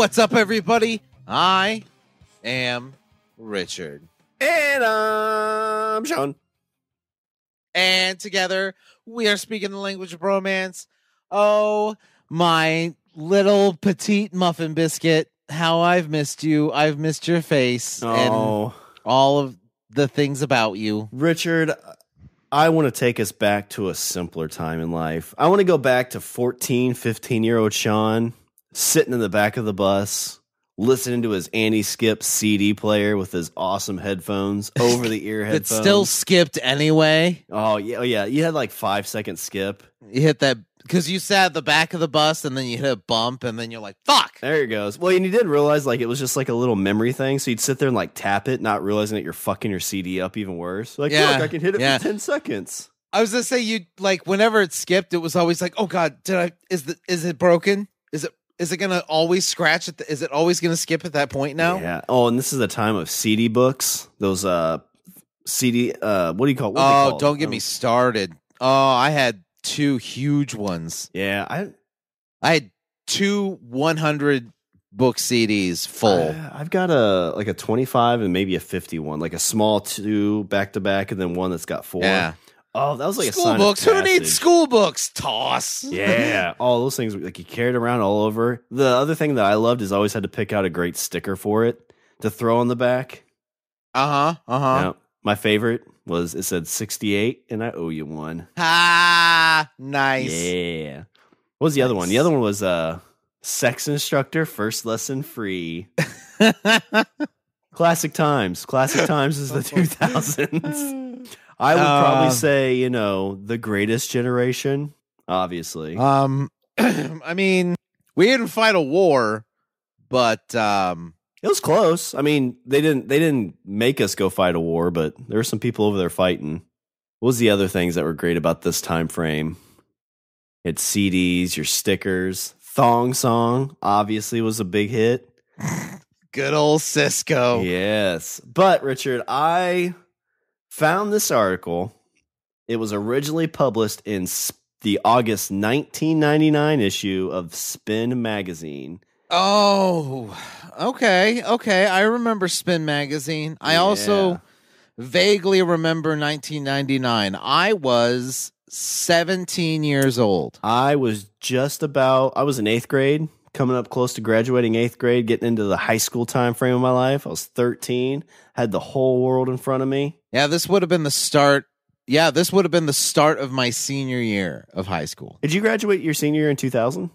What's up, everybody? I am Richard. And I'm Shawn. And together we are speaking the language of Bromance. Oh, my little petite muffin biscuit. How I've missed you. I've missed your face and Oh, all of the things about you. Richard, I want to take us back to a simpler time in life. I want to go back to 14, 15 year old Shawn sitting in the back of the bus, listening to his anti-skip CD player with his awesome headphones, over the ear headphones. It still skipped anyway. oh, yeah, oh, yeah. You had like five second skip. You hit that because you sat at the back of the bus and then you hit a bump and then you're like, fuck. There it goes. Well, and you didn't realize like it was just like a little memory thing. So you'd sit there and like tap it, not realizing that you're fucking your CD up even worse. Like, Yeah, look, I can hit it yeah. for 10 seconds. I was gonna say you like whenever it skipped, it was always like, oh god, did I is the is it broken? Is it is it gonna always scratch at the, is it always gonna skip at that point now? Yeah. Oh, and this is the time of CD books. Those uh CD uh what do you call what Oh, don't get me started. Oh, I had two huge ones. Yeah, I I had two 100 book CDs full. I've got a like a 25 and maybe a 51, like a small two back to back and then one that's got four. yeah. Oh, that was like a school books. Who needs school books? Toss. Yeah, all those things like you carried around all over. The other thing that I loved is I always had to pick out a great sticker for it to throw on the back. Uh-huh. Uh-huh. Yeah. My favorite was it said 68 and I owe you one. Ah, nice. Yeah. What was the other one? The other one was uh sex instructor first lesson free. Classic times. Classic times is the 2000s. I would probably Um, say, you know, the greatest generation, obviously. Um, I mean, we didn't fight a war, but um, it was close. I mean, they didn't they didn't make us go fight a war, but there were some people over there fighting. What was the other things that were great about this time frame? It's CDs, your stickers, Thong Song obviously was a big hit. good old Sisqo. Yes. But Richard, I found this article. It was originally published in the August 1999 issue of Spin magazine. Oh, okay, okay. I remember Spin magazine. I Yeah. also vaguely remember 1999. I was 17 years old. I was just about I was in 8th grade, coming up close to graduating 8th grade, getting into the high school time frame of my life. I was 13, had the whole world in front of me. Yeah, this would have been the start. Yeah, this would have been the start of my senior year of high school. Did you graduate your senior year in 2000?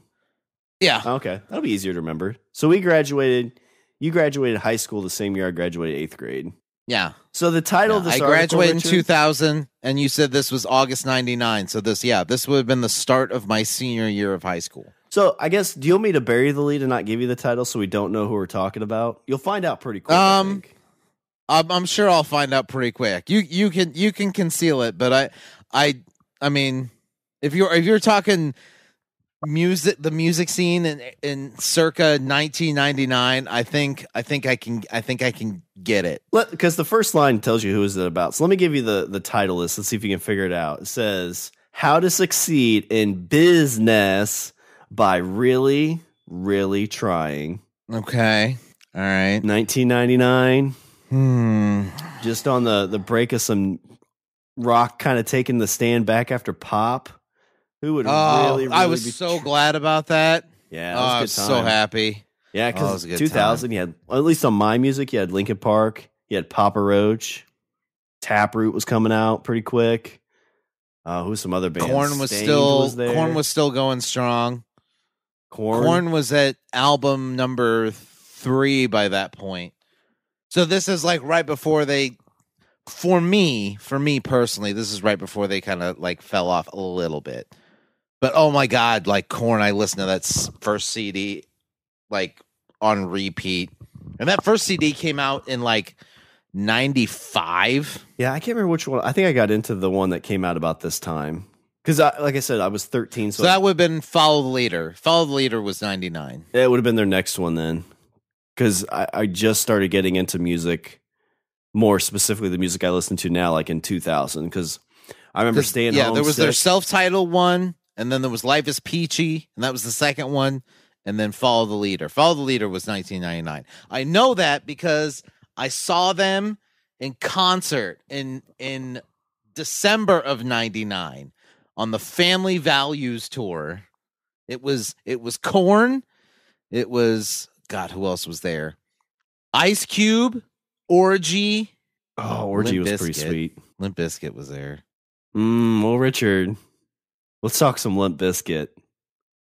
Yeah. Okay, that'll be easier to remember. So we graduated you graduated high school the same year I graduated 8th grade. Yeah. So the title Yeah, of this I article, graduated in Richard- 2000, and you said this was August 99. So this, yeah, this would have been the start of my senior year of high school. So I guess do you want me to bury the lead and not give you the title so we don't know who we're talking about? You'll find out pretty quick. Um. I'm, I'm sure I'll find out pretty quick. You you can you can conceal it, but I I I mean, if you're if you're talking music, the music scene in in circa 1999, I think I think I can I think I can get it. because the first line tells you who is it about. So let me give you the the title list. Let's see if you can figure it out. It says "How to Succeed in Business by Really, Really Trying." Okay. All right. 1999, Hmm. just on the the break of some rock, kind of taking the stand back after pop. Who would Oh, really, really I was be so glad about that. yeah, that oh, I was so happy. Yeah, Oh, because good 2000, you had at least on my music, you had Linkin Park, you had Papa Roach, Taproot was coming out pretty quick. Uh, who's some other bands? Korn was Staind still was. Korn was still going strong. Korn. Korn was at album number three by that point. So this is like right before they, for me, for me personally, this is right before they kind of like fell off a little bit. But oh my god, like Korn, I listened to that first CD like on repeat, and that first CD came out in like '95. Yeah, I can't remember which one. I think I got into the one that came out about this time because, I, like I said, I was 13, so, So that would have been Follow the Leader. Follow the Leader was '99. it would have been their next one then. Because I, I just started getting into music, more specifically the music I listen to now, like in 2000. Because I remember staying yeah, there was their self-titled one, and then there was Life is Peachy, and that was the second one, and then Follow the Leader. Follow the Leader was 1999. I know that because I saw them in concert in in December of 99 on the Family Values tour. It was it was Korn. It was God, who else was there? Ice Cube, Orgy, Oh, Orgy Limp was pretty sweet. Limp Bizkit was there. Mm, well, Richard, let's talk some Limp Bizkit.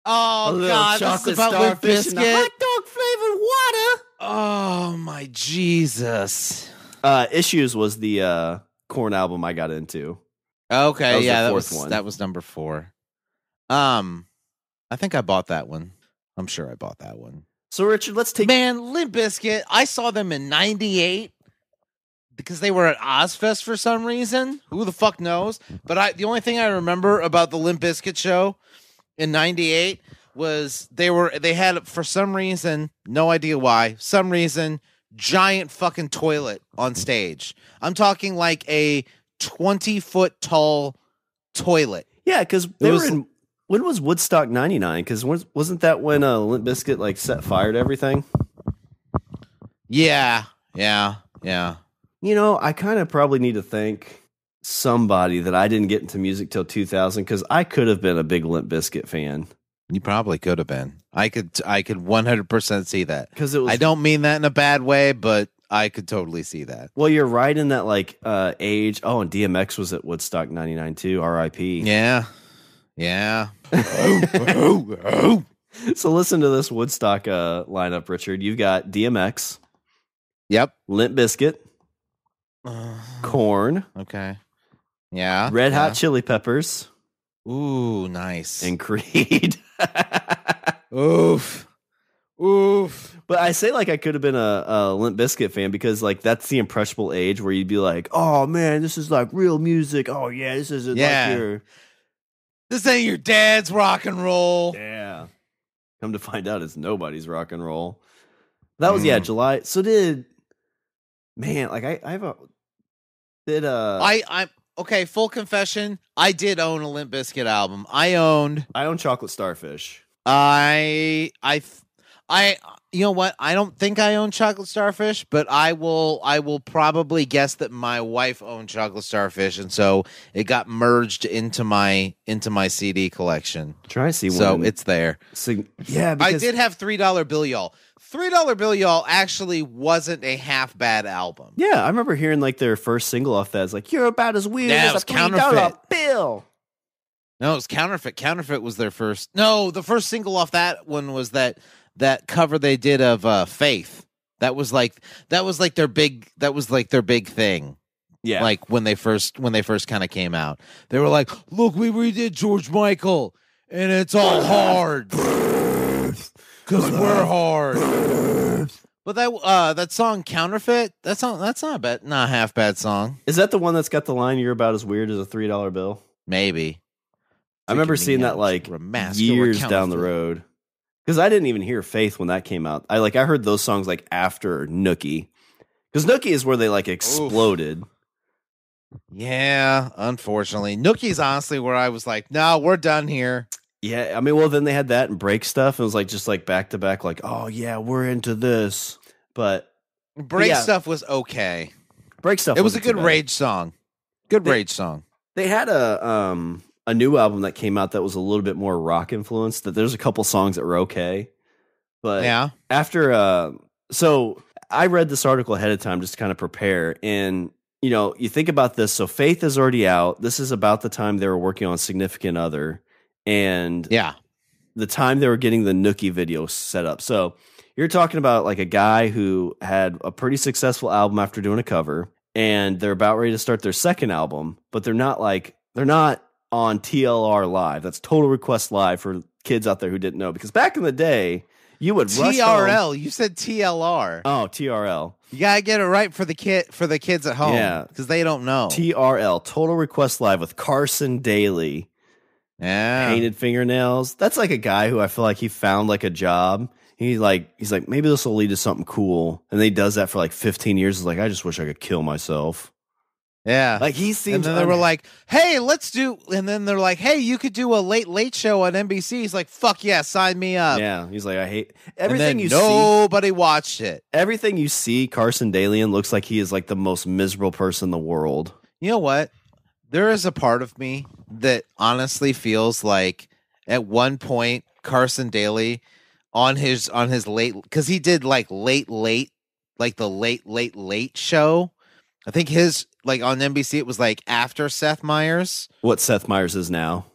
Oh A little God, this is about Limp starfish and a Bizkit. hot dog flavored water. Oh my Jesus. Uh, Issues was the uh, Korn album I got into. Okay, That was the yeah, that fourth was one. that was number four. Um, I think I bought that one. I'm sure I bought that one. So, Richard, let's take. Man, Limp Bizkit. I saw them in '98 because they were at Ozzfest for some reason. Who the fuck knows? But I, the only thing I remember about the Limp Bizkit show in '98 was they were they had for some reason, no idea why, some reason, giant fucking toilet on stage. I'm talking like a 20 foot tall toilet. Yeah, because they was- were in. When was Woodstock '99? Because wasn't that when uh, Limp Bizkit like set fire to everything? Yeah, yeah, yeah. You know, I kind of probably need to thank somebody that I didn't get into music till 2000 because I could have been a big Limp Bizkit fan You probably could have been. I could I could 100% see that. because it was. I don't mean that in a bad way, but I could totally see that. Well, you're right in that like uh age. Oh, and DMX was at Woodstock '99 too. R.I.P. Yeah. Yeah. oh, oh, oh. So listen to this Woodstock uh lineup, Richard. You've got DMX, Yep. Limp Bizkit, Uh, Korn, okay. Yeah. Red. Hot Chili Peppers, Ooh, nice. and Creed. Oof. Oof. But I say like I could have been a, a Limp Bizkit fan because like that's the impressionable age where you'd be like, oh man, this is like real music. Oh yeah, this is Yeah. like your This ain't your dad's rock and roll. yeah. Come to find out, it's nobody's rock and roll. That was yeah, Mm. July. So did man like I I have a did uh I I okay, full confession, I did own a Limp Bizkit album. I owned I own Chocolate Starfish. I I I you know what? I don't think I own chocolate starfish, but I will I will probably guess that my wife owned chocolate starfish and so it got merged into my into my CD collection. Try to see So one. it's there. sig- yeah, I because did have $3 bill y'all. $3 bill y'all actually wasn't a half bad album. yeah, I remember hearing like their first single off that. It's like you're about as weird Yeah, as a three dollar counterfeit. bill. No, it was Counterfeit. Counterfeit was their first. No, the first single off that one was that that cover they did of uh Faith. That was like that was like their big that was like their big thing. Yeah, Like when they first when they first kind of came out. They were like, "Look, we redid George Michael and it's all hard cuz we're hard." But that uh that song Counterfeit, that's not that's not a bad not a half bad song. is that the one that's got the line "You're about as weird as a three dollar bill"? Maybe. I remember seeing that like Remaster years down the road. Because I didn't even hear Faith when that came out. I like I heard those songs like after Nookie. Because Nookie is where they like exploded. Yeah, unfortunately. Nookie's honestly where I was like, no, we're done here. Yeah, I mean, well, then they had that and break stuff. It was like just like back to back, like, oh yeah, we're into this. But Break Yeah. stuff was okay. break stuff. It was a good rage song. Good They- rage song. They had a um a new album that came out that was a little bit more rock influenced. That there's a couple songs that were okay, but yeah. after uh so I read this article ahead of time just to kind of prepare and you know you think about this so faith is already out this is about the time they were working on significant other and Yeah. the time they were getting the nookie video set up so you're talking about like a guy who had a pretty successful album after doing a cover and they're about ready to start their second album but they're not like they're not on TLR live that's total request live for kids out there who didn't know because back in the day you would rush home- TRL. You said TLR. Oh, TRL. You gotta get it right for the kid for the kids at home. Yeah. Because they don't know. TRL. Total Request Live with Carson Daly. Yeah. Painted fingernails. That's like a guy who I feel like he found like a job. He's like he's like maybe this will lead to something cool, and then he does that for like 15 years. He's like I just wish I could kill myself. Yeah. Like he seems. and then they were like, "Hey, let's do." And then they're like, "Hey, you could do a late late show on NBC." He's like, "Fuck yeah, sign me up." yeah, he's like, I hate everything you see. nobody watched it. Everything you see, Carson Daly in looks like he is like the most miserable person in the world. You know what? There is a part of me that honestly feels like at one point Carson Daly on his on his late because he did like late late like the late late late show. I think his like on NBC it was like after Seth Meyers. What Seth Meyers is now,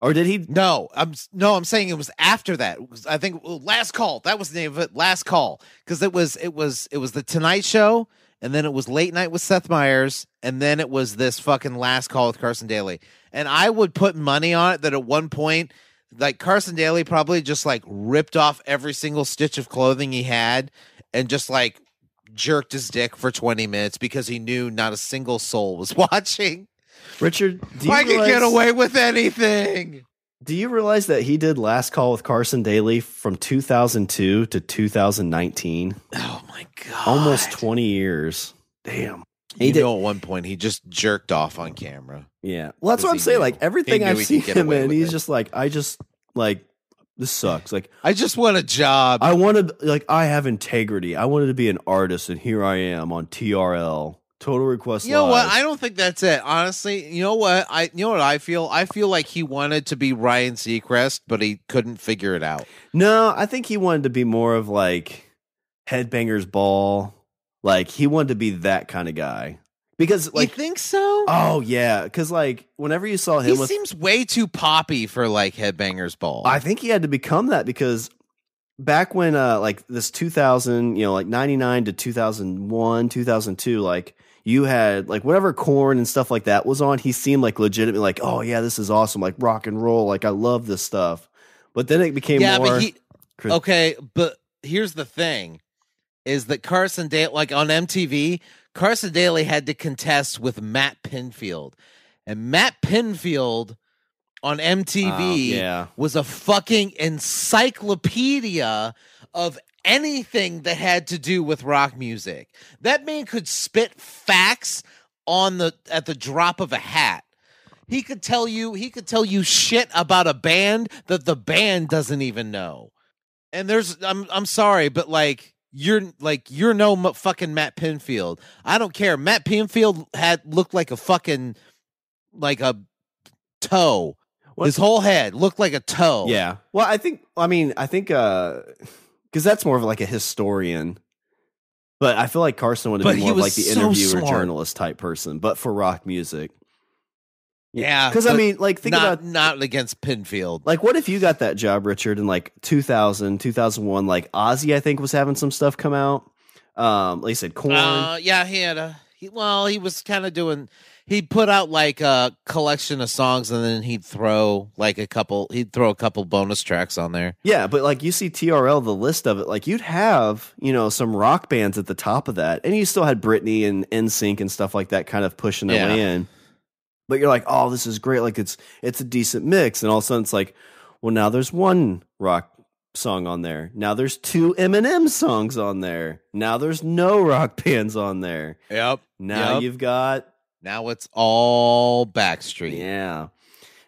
or did he? No, I'm no, I'm saying it was after that. Was- I think last call. That was the name of it. Last call because it was it was it was the Tonight Show, and then it was Late Night with Seth Meyers, and then it was this fucking Last Call with Carson Daly. And I would put money on it that at one point, like Carson Daly probably just like ripped off every single stitch of clothing he had, and just like jerked his dick for 20 minutes because he knew not a single soul was watching. Richard, do you I could get away with anything. Do you realize that he did Last Call with Carson Daly from 2002 to 2019? Oh my god! Almost 20 years. Damn. He you did- know, at one point he just jerked off on camera. Yeah. Well, that's what I'm saying. knew. Like everything I've seen him in, he's it. just like, I just like this sucks. Like I just want a job. I wanted, like I have integrity. I wanted to be an artist, and here I am on TRL. Total Request you know what? I don't think that's it. Honestly, you know what? I you know what I feel? I feel like he wanted to be Ryan Seacrest, but he couldn't figure it out. no, I think he wanted to be more of like Headbangers Ball. Like he wanted to be that kind of guy because, like, you think so? oh yeah, because like whenever you saw him he with seems way too poppy for like Headbangers Ball. I think he had to become that because back when uh like this 2000, you know, like 99 to 2001, 2002, like you had like whatever Korn and stuff like that was on, he seemed like legitimately like, "Oh yeah, this is awesome, like rock and roll, like I love this stuff." But then it became yeah, more but he okay. But here's the thing: is that Carson Daly, like on MTV, Carson Daly had to contest with Matt Pinfield, and Matt Pinfield on MTV Oh, yeah. was a fucking encyclopedia of anything that had to do with rock music. That man could spit facts on the at the drop of a hat. He could tell you he could tell you shit about a band that the band doesn't even know. And there's I'm I'm sorry, but like you're like you're no m- fucking Matt Pinfield. I don't care. Matt Pinfield had looked like a fucking like a toe. What- His whole head looked like a toe. Yeah. Well, I think I mean, I think uh cuz that's more of like a historian. But I feel like Carson would But be he more of like the so interviewer smart. journalist type person, but for rock music. Yeah, Cuz I mean, like think not about not against Pinfield. Like, what if you got that job, Richard, in like 2000, 2001? Like, Ozzy, I think, was having some stuff come out. Um, like you said, Korn. Uh, yeah, he had a he. Well, he was kind of doing. He'd put out like a collection of songs, and then he'd throw like a couple. He'd throw a couple bonus tracks on there. yeah, but like you see TRL, the list of it, like you'd have, you know, some rock bands at the top of that. And you still had Britney and NSYNC and stuff like that kind of pushing their Yeah. way in. But you're like, oh, this is great. Like, it's it's a decent mix. And all of a sudden, it's like, well, now there's one rock song on there. Now there's two Eminem songs on there. Now there's no rock bands on there. Yep. Now Yep. you've got Now it's all Backstreet. Yeah.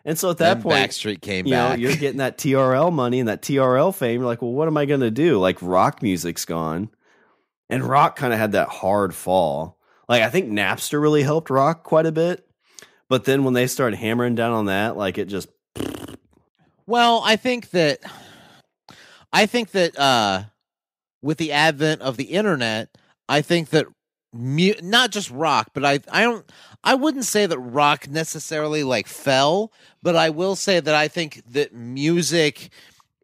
And so at Then that point, Backstreet came you know, back. you're getting that TRL money and that TRL fame. You're like, well, what am I going to do? Like, rock music's gone. And rock kind of had that hard fall. Like, I think Napster really helped rock quite a bit. But then when they started hammering down on that, like, it just, Well, I think that I think that uh with the advent of the internet, I think that mu- not just rock, but I I don't I wouldn't say that rock necessarily like fell, but I will say that I think that music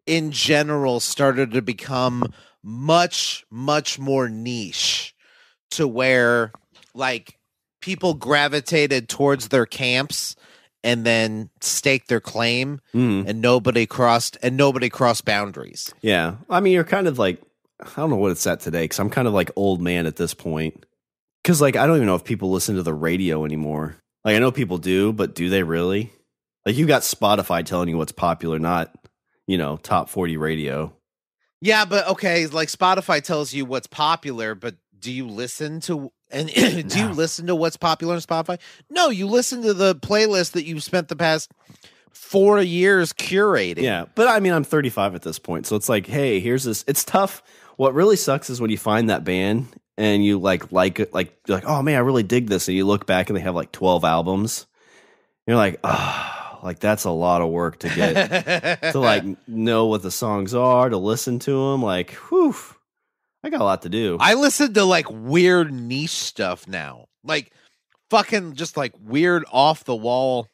in general started to become much much more niche to where like people gravitated towards their camps and then staked their claim mm, and nobody crossed and nobody crossed boundaries. yeah. I mean, you're kind of like, I don't know what it's at today because I'm kind of like old man at this point. Because, like, I don't even know if people listen to the radio anymore. Like, I know people do, but do they really? Like, you got Spotify telling you what's popular, not, you know, top 40 radio. Yeah, but okay, like Spotify tells you what's popular, but do you listen to and do you listen to what's popular on Spotify? No, you listen to the playlist that you've spent the past four years curating. Yeah, but I mean, I'm 35 at this point, so it's like, hey, here's this. It's tough. What really sucks is when you find that band and you like like it, like you're like, oh man, I really dig this, and you look back and they have like 12 albums. You're like, oh, like that's a lot of work to get to like know what the songs are to listen to them. Like, whew, I got a lot to do. I listen to like weird niche stuff now. Like fucking just like weird off the wall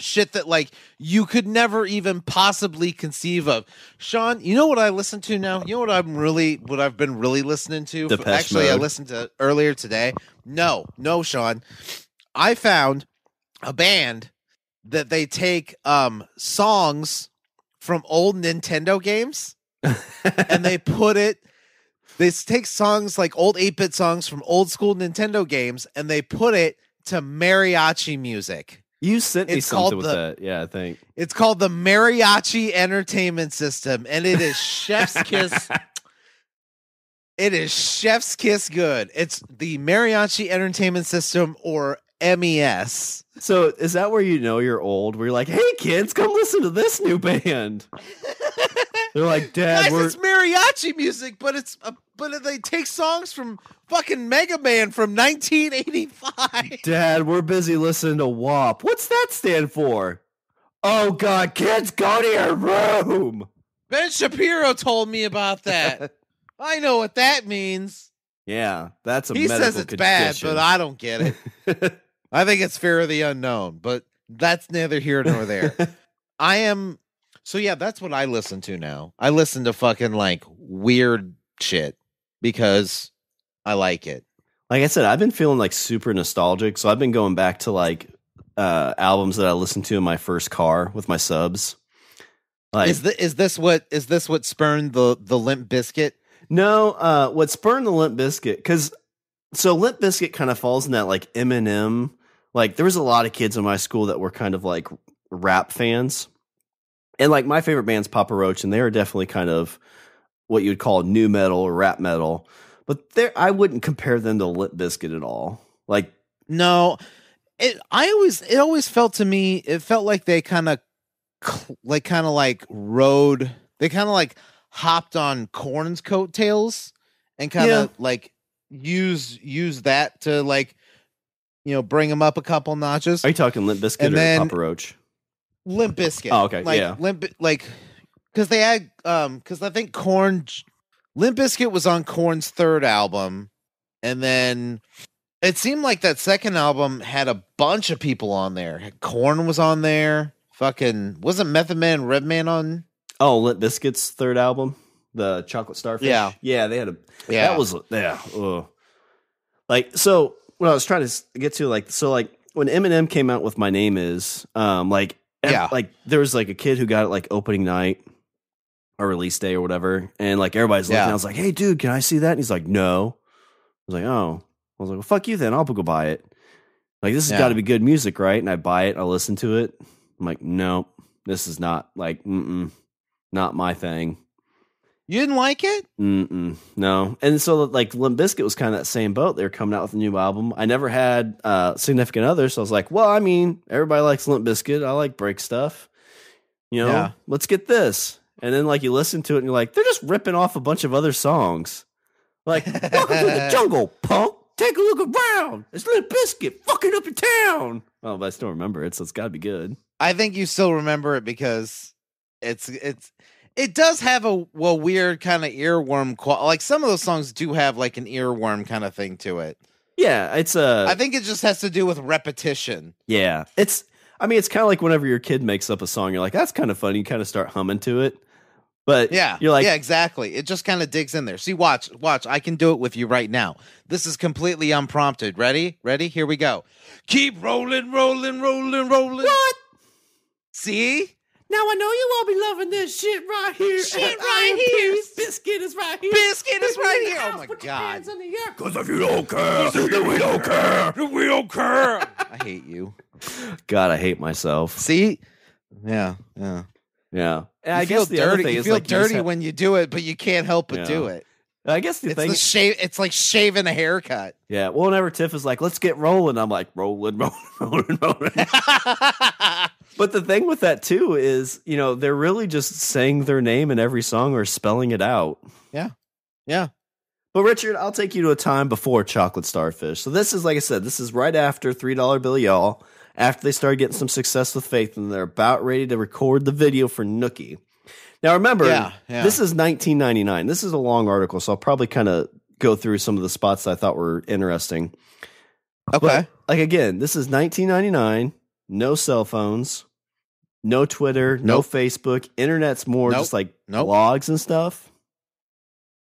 shit that like you could never even possibly conceive of. Shawn, you know what I listen to now? You know what I'm really what I've been really listening to? Actually, I listened to earlier today. No, no, Shawn. I found a band that they take um songs from old Nintendo games and they put it they take songs like old 8-bit songs from old school Nintendo games and they put it to mariachi music. You sent me it's something with the- that. Yeah, I think. It's called the Mariachi Entertainment System and it is chef's kiss. It is chef's kiss good. It's the Mariachi Entertainment System or MES. So is that where you know you're old? Where you're like, hey kids, come listen to this new band. They're like, Dad, Guys, we're it's mariachi music, but it's uh, but they take songs from fucking Mega Man from 1985. Dad, we're busy listening to WAP. What's that stand for? Oh God, kids, go to your room. Ben Shapiro told me about that. I know what that means. Yeah, that's a he says it's bad, but I don't get it. I think it's fear of the unknown, but that's neither here nor there. I am so yeah, that's what I listen to now. I listen to fucking like weird shit because I like it. like I said, I've been feeling like super nostalgic, so I've been going back to like uh albums that I listened to in my first car with my subs. Like is the, is this what is this what spurned the the limp Bizkit? No, uh, what spurned the Limp Bizkit? Because so Limp Bizkit kind of falls in that like Eminem. Like there was a lot of kids in my school that were kind of like rap fans, and like my favorite band's Papa Roach, and they are definitely kind of what you would call nu metal or rap metal. But there, I wouldn't compare them to Limp Bizkit at all. Like No, it. I always it always felt to me it felt like they kind of like kind of like rode. They kind of like hopped on Korn's coattails and kind of like use use that to like you know bring them up a couple notches. are you talking Limp Bizkit And or then- Papa Roach? Limp Bizkit. Oh, okay, Like yeah. Limp like because they had um because I think Korn Limp Bizkit was on Korn's third album, and then it seemed like that second album had a bunch of people on there. Korn was on there. Fucking wasn't Method Man Redman on? Oh, Limp Bizkit's third album, the Chocolate Starfish. Yeah. yeah, they had a Yeah, That was yeah. Ugh. Like so what I was trying to get to like so like when Eminem came out with My Name Is um like ev- Yeah. like there was like a kid who got it like opening night or release day or whatever and like everybody's looking Yeah. I was like hey dude can I see that? And he's like no. I was like oh. I was like well fuck you then I'll go buy it. Like this has Yeah. got to be good music right? And I buy it I listen to it. I'm like no this is not like mm not my thing you didn't like it? Mm-mm, no. And so like Limp Bizkit was kind of that same boat. They were coming out with a new album. I never had uh significant other, so I was like, well, I mean, everybody likes Limp Bizkit. I like break stuff. You know, Yeah. let's get this. And then like you listen to it and you're like, they're just ripping off a bunch of other songs. Like, welcome to the jungle, punk. Take a look around. It's Limp Bizkit fucking up your town. Oh, but I still remember it, so it's gotta be good. I think you still remember it because it's it's it does have a well weird kind of earworm qual. Like some of those songs do have like an earworm kind of thing to it. Yeah, it's uh I think it just has to do with repetition. Yeah. It's I mean, it's kind of like whenever your kid makes up a song, you're like, that's kind of funny. You kind of start humming to it. But Yeah, you're like, yeah, exactly. It just kind of digs in there. See, watch, watch. I can do it with you right now. This is completely unprompted. Ready? Ready? Here we go. Keep rolling, rolling, rolling, rolling. what? See? Now I know you all be loving this shit right here. Shit right here. Pierce Bizkit is right here. Bizkit is right here. Oh my put god. hands in the air. Because if you don't care, then we don't care. We don't care. I hate you. God, I hate myself. See? Yeah, yeah. Yeah. And I feel guess the dirty. other thing you is feel like you just dirty have- when you do it, but you can't help but do it. I guess the It's thing, the shave. It's like shaving a haircut. yeah. Well, whenever Tiff is like, "Let's get rolling," I'm like, "Rolling, rolling, rolling, rolling." But the thing with that too is, you know, they're really just saying their name in every song or spelling it out. yeah. Yeah. But Richard, I'll take you to a time before Chocolate Starfish. So this is, like I said, this is right after Three Dollar Bill Y'all. After they started getting some success with Faith, and they're about ready to record the video for Nookie. Now remember, Yeah, yeah. this is 1999. This is a long article, so I'll probably kind of go through some of the spots I thought were interesting. Okay. But, like again, this is 1999. No cell phones, no Twitter, no Facebook. Internet's more Nope. just like Nope. blogs and stuff.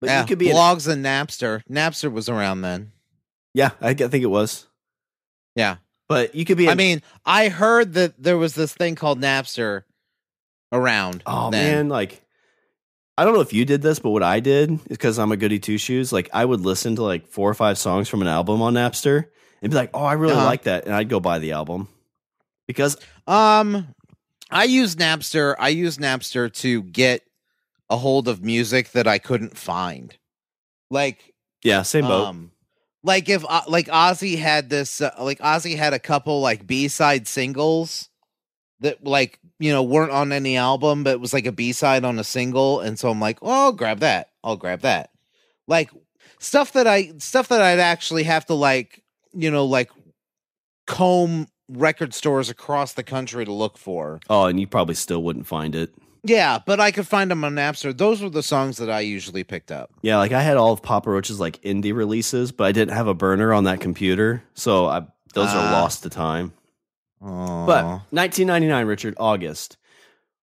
But yeah. you could be an- blogs and Napster. Napster was around then. yeah, I think it was. Yeah. But you could be. I mean, I heard that there was this thing called Napster around. oh then. man, like I don't know if you did this, but what I did is because I'm a goody two shoes. Like I would listen to like four or five songs from an album on Napster and be like, "Oh, I really Uh-huh. like that," and I'd go buy the album because Um, I use Napster. I use Napster to get a hold of music that I couldn't find. Like, yeah, same boat. um, like if uh, like Ozzy had this, uh, like Ozzy had a couple like B side singles that like you know weren't on any album, but it was like a B side on a single, and so I'm like, oh, I'll grab that. I'll grab that. Like stuff that I stuff that I'd actually have to like you know like comb record stores across the country to look for. oh, and you probably still wouldn't find it. Yeah, but I could find them on Napster. Those were the songs that I usually picked up. Yeah, like I had all of Papa Roach's like indie releases, but I didn't have a burner on that computer, so I those are Ah. lost to time. Oh, But 1999, Richard, August.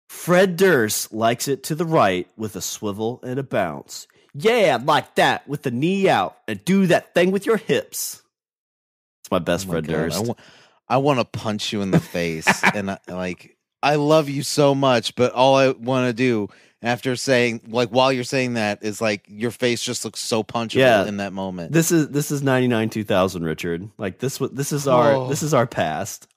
Fred Durst likes it to the right with a swivel and a bounce. Yeah, like that with the knee out and do that thing with your hips. It's my best Oh my Fred God, Durst. I want to punch you in the face, and I, like I love you so much, but all I want to do after saying like while you're saying that is like your face just looks so punchable Yeah. in that moment. this is this is 99 2000, Richard. Like this wa- this is our Oh. this is our past.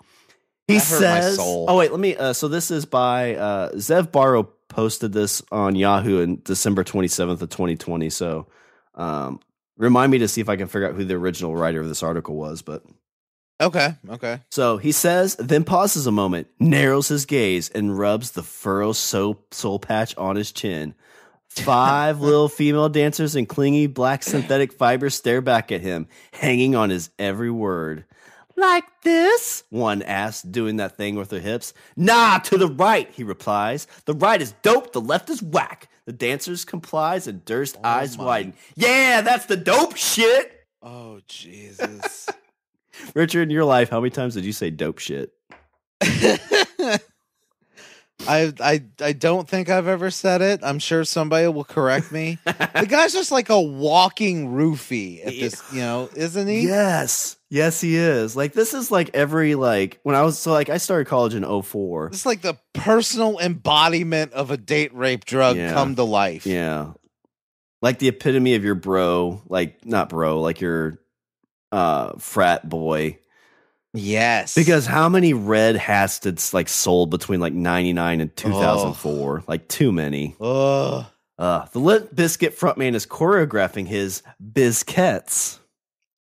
He That says, "Oh wait, let me." Uh, so this is by uh, Zev Barrow posted this on Yahoo in December twenty seventh of twenty twenty. So, um, remind me to see if I can figure out who the original writer of this article was. But okay, okay. so he says, then pauses a moment, narrows his gaze, and rubs the furrow soul, soul patch on his chin. Five little female dancers in clingy black synthetic fibers stare back at him, hanging on his every word. Like this? One asks, doing that thing with her hips. Nah, to the right, he replies. The right is dope, the left is whack. The dancers complies and Durst Oh eyes my. widen. Yeah, that's the dope shit. Oh Jesus. Richard, in your life, how many times did you say dope shit? I I I don't think I've ever said it. I'm sure somebody will correct me. the guy's just like a walking roofie at this, you know, isn't he? Yes. Yes, he is. Like this is like every like when I was so like I started college in 04. It's like the personal embodiment of a date rape drug Yeah. come to life. Yeah. Like the epitome of your bro, like not bro, like your uh frat boy. Yes. Because how many red did like sold between like 99 and 2004? Like too many. Ugh. Uh, the Limp Bizkit frontman is choreographing his Bizkits.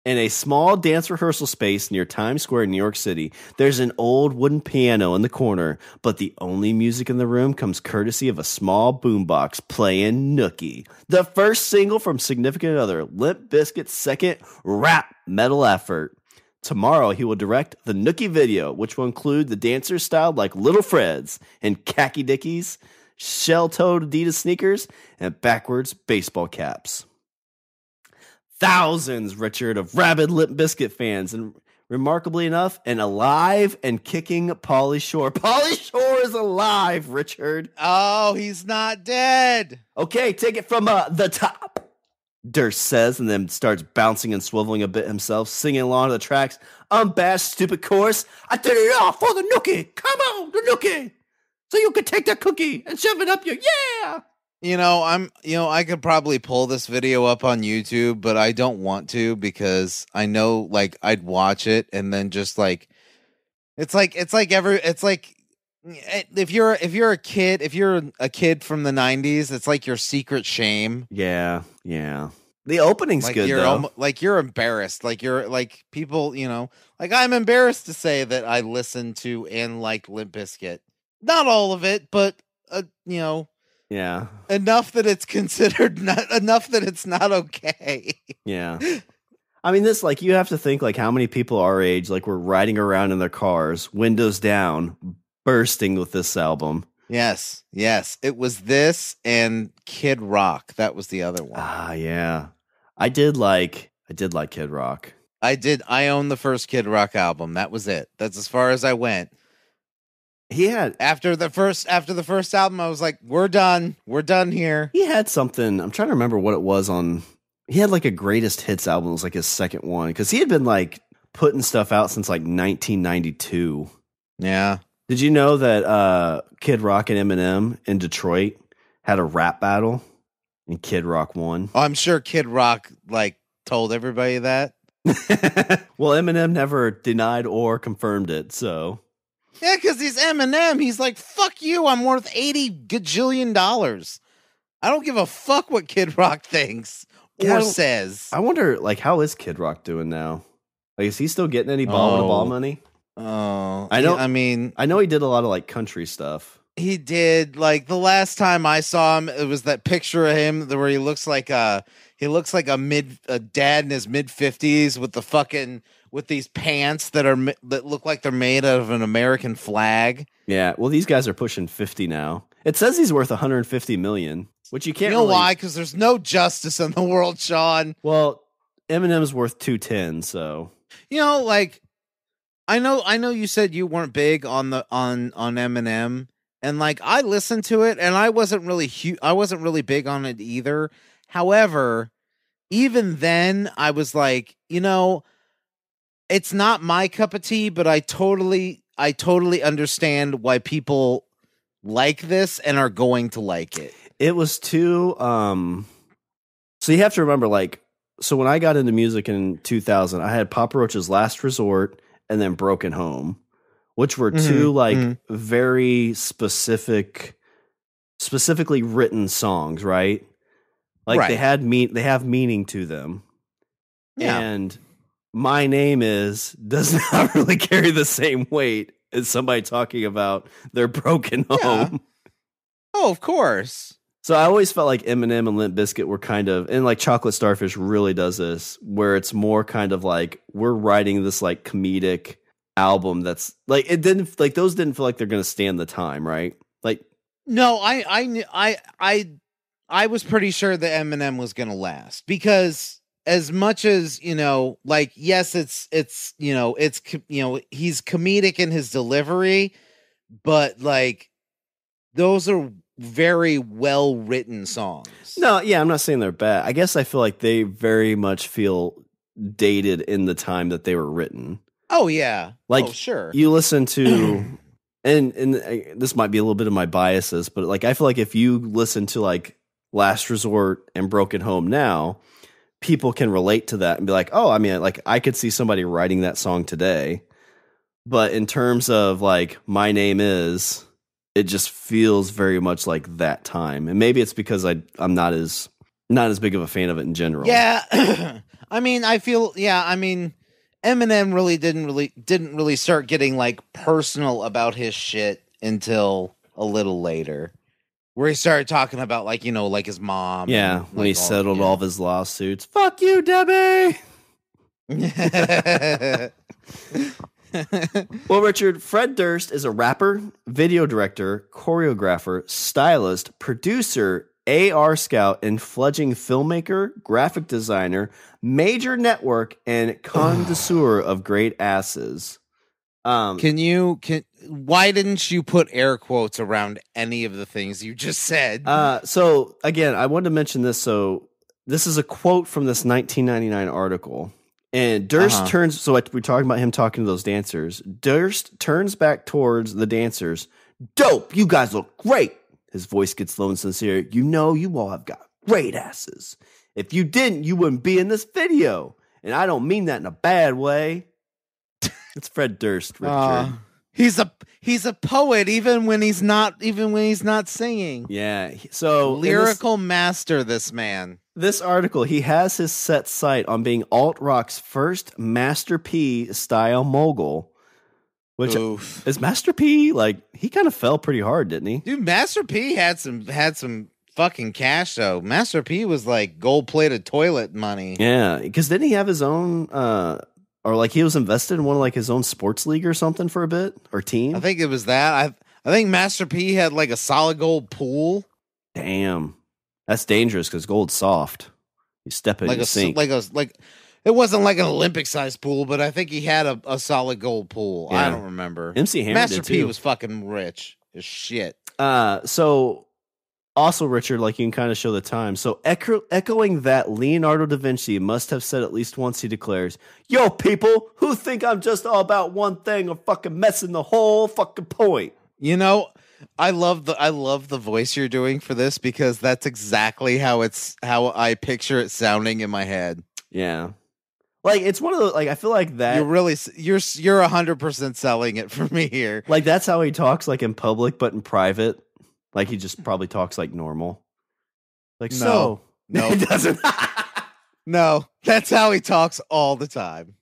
In a small dance rehearsal space near Times Square New York City, there's an old wooden piano in the corner, but the only music in the room comes courtesy of a small boombox playing Nookie, the first single from Significant Other, Limp Bizkit's second rap metal effort. Tomorrow, he will direct the Nookie video, which will include the dancers styled like Little Freds in khaki dickies, shell toed Adidas sneakers, and backwards baseball caps. Thousands, Richard, of rabid Limp Bizkit fans, and remarkably enough, an alive and kicking Pauly Shore. Pauly Shore is alive, Richard. Oh, he's not dead. Okay, take it from uh, the top. Durst says, and then starts bouncing and swiveling a bit himself, singing along to the tracks. Unbashed, stupid chorus. I did it all for the nookie. Come on, the nookie. So you could take that cookie and shove it up your yeah. You know, I'm you know, I could probably pull this video up on YouTube, but I don't want to because I know like I'd watch it and then just like it's like it's like every it's like eh, if you're if you're a kid, if you're a kid from the 90s, it's like your secret shame. Yeah, yeah. The opening's like good you're though. almo- like you're embarrassed. Like you're like people, you know, like I'm embarrassed to say that I listened to and liked Limp Bizkit. Not all of it, but uh, you know, yeah, enough that it's considered not enough that it's not okay. yeah. I mean, this like you have to think like how many people our age like were riding around in their cars, windows down, bursting with this album. yes, yes, it was this and Kid Rock. That was the other one. Ah, yeah. I did like I did like Kid Rock. I did. I own the first Kid Rock album. That was it. That's as far as I went. He had After the first after the first album, I was like, "We're done. We're done here." he had something. I'm trying to remember what it was on. He had like a greatest hits album. It was like his second one because he had been like putting stuff out since like 1992. Yeah. Did you know that uh, Kid Rock and Eminem in Detroit had a rap battle, and Kid Rock won? Oh, I'm sure Kid Rock like told everybody that. well, Eminem never denied or confirmed it. So Yeah, because he's Eminem. He's like, fuck you. I'm worth 80 gajillion dollars. I don't give a fuck what Kid Rock thinks or Yeah, says. I wonder, like, how is Kid Rock doing now? Like, is he still getting any ball to ball Oh. money? Oh, I know- I mean, I know he did a lot of like country stuff. he did. Like the last time I saw him, it was that picture of him where he looks like a he looks like a mid a dad in his mid fifties with the fucking with these pants that are that look like they're made out of an American flag. Yeah, well, these guys are pushing fifty now. It says he's worth 150 million, which you can't. You know really- why? Because there's no justice in the world, Shawn. Well, Eminem's worth 210, so You know, like I know I know you said you weren't big on the on on Eminem and like I listened to it and I wasn't really hu- I wasn't really big on it either. However, even then I was like, you know, it's not my cup of tea, but I totally I totally understand why people like this and are going to like it. it was too. Um, so you have to remember, like, so when I got into music in 2000, I had Papa Roach's Last Resort and then Broken Home, which were two Mhm, like mhm. very specific, specifically written songs, right? Like they had mean they have meaning to them. Yeah. And my name is does not really carry the same weight as somebody talking about their broken home. Yeah. oh, of course. So I always felt like Eminem and Limp Bizkit were kind of, and like Chocolate Starfish really does this, where it's more kind of like we're writing this like comedic album that's like it didn't like those didn't feel like they're gonna stand the time, right? Like No, I I I I I was pretty sure that Eminem was going to last because as much as, you know, like yes, it's it's, you know, it's you know, he's comedic in his delivery, but like those are very well written songs. no, yeah, I'm not saying they're bad. I guess I feel like they very much feel dated in the time that they were written. Oh yeah. Like, oh, sure. You listen to and and uh, this might be a little bit of my biases, but like I feel like if you listen to like Last Resort and Broken Home now, people can relate to that and be like, "Oh, I mean, like I could see somebody writing that song today." But in terms of like my name is, it just feels very much like that time. And maybe it's because I I'm not as not as big of a fan of it in general. Yeah, I mean, I feel yeah. I mean, Eminem really didn't really didn't really start getting like personal about his shit until a little later, where he started talking about like you know like his mom. Yeah, and, when he all- settled yeah. all of his lawsuits. Fuck you, Debbie. Well, Richard, Fred Durst is a rapper, video director, choreographer, stylist, producer, AR scout, and fledgling filmmaker, graphic designer, major network, and connoisseur of great asses. Um, can you can why didn't you put air quotes around any of the things you just said? Uh, so again, I wanted to mention this. So this is a quote from this 1999 article, and Durst Uh-huh. turns. So we're talking about him talking to those dancers. Durst turns back towards the dancers. Dope, you guys look great. His voice gets low and sincere. You know, you all have got great asses. If you didn't, you wouldn't be in this video. And I don't mean that in a bad way. It's Fred Durst, Richard. Uh, He's a he's a poet even when he's not even when he's not singing. Yeah. So in this- Lyrical master, this man. This article, he has his set sight on being alt rock's first Master P style mogul, which Oof. is Master P. Like he kind of fell pretty hard, didn't he? Dude, Master P had some had some fucking cash though. Master P was like gold plated toilet money. Yeah, because didn't he have his own, uh or like he was invested in one of like his own sports league or something for a bit or team? I think it was that. I I think Master P had like a solid gold pool, Damn, that's dangerous because gold's soft. You step in, like a sink. like a like. It wasn't like an Olympic sized pool, but I think he had a, a solid gold pool. I don't remember. MC Hammer Master P was fucking rich as shit. Uh, so also, Richard, like you can kind of show the time. So echo- echoing that, Leonardo da Vinci must have said at least once. He declares, "Yo, people who think I'm just all about one thing are fucking messing the whole fucking point." You know, I love the I love the voice you're doing for this because that's exactly how it's how I picture it sounding in my head. Yeah, like it's one of the Like I feel like that. you're really you're you're hundred percent selling it for me here. like that's how he talks, like in public, but in private, like he just probably talks like normal. Like No. so, No. he doesn't. No, that's how he talks all the time.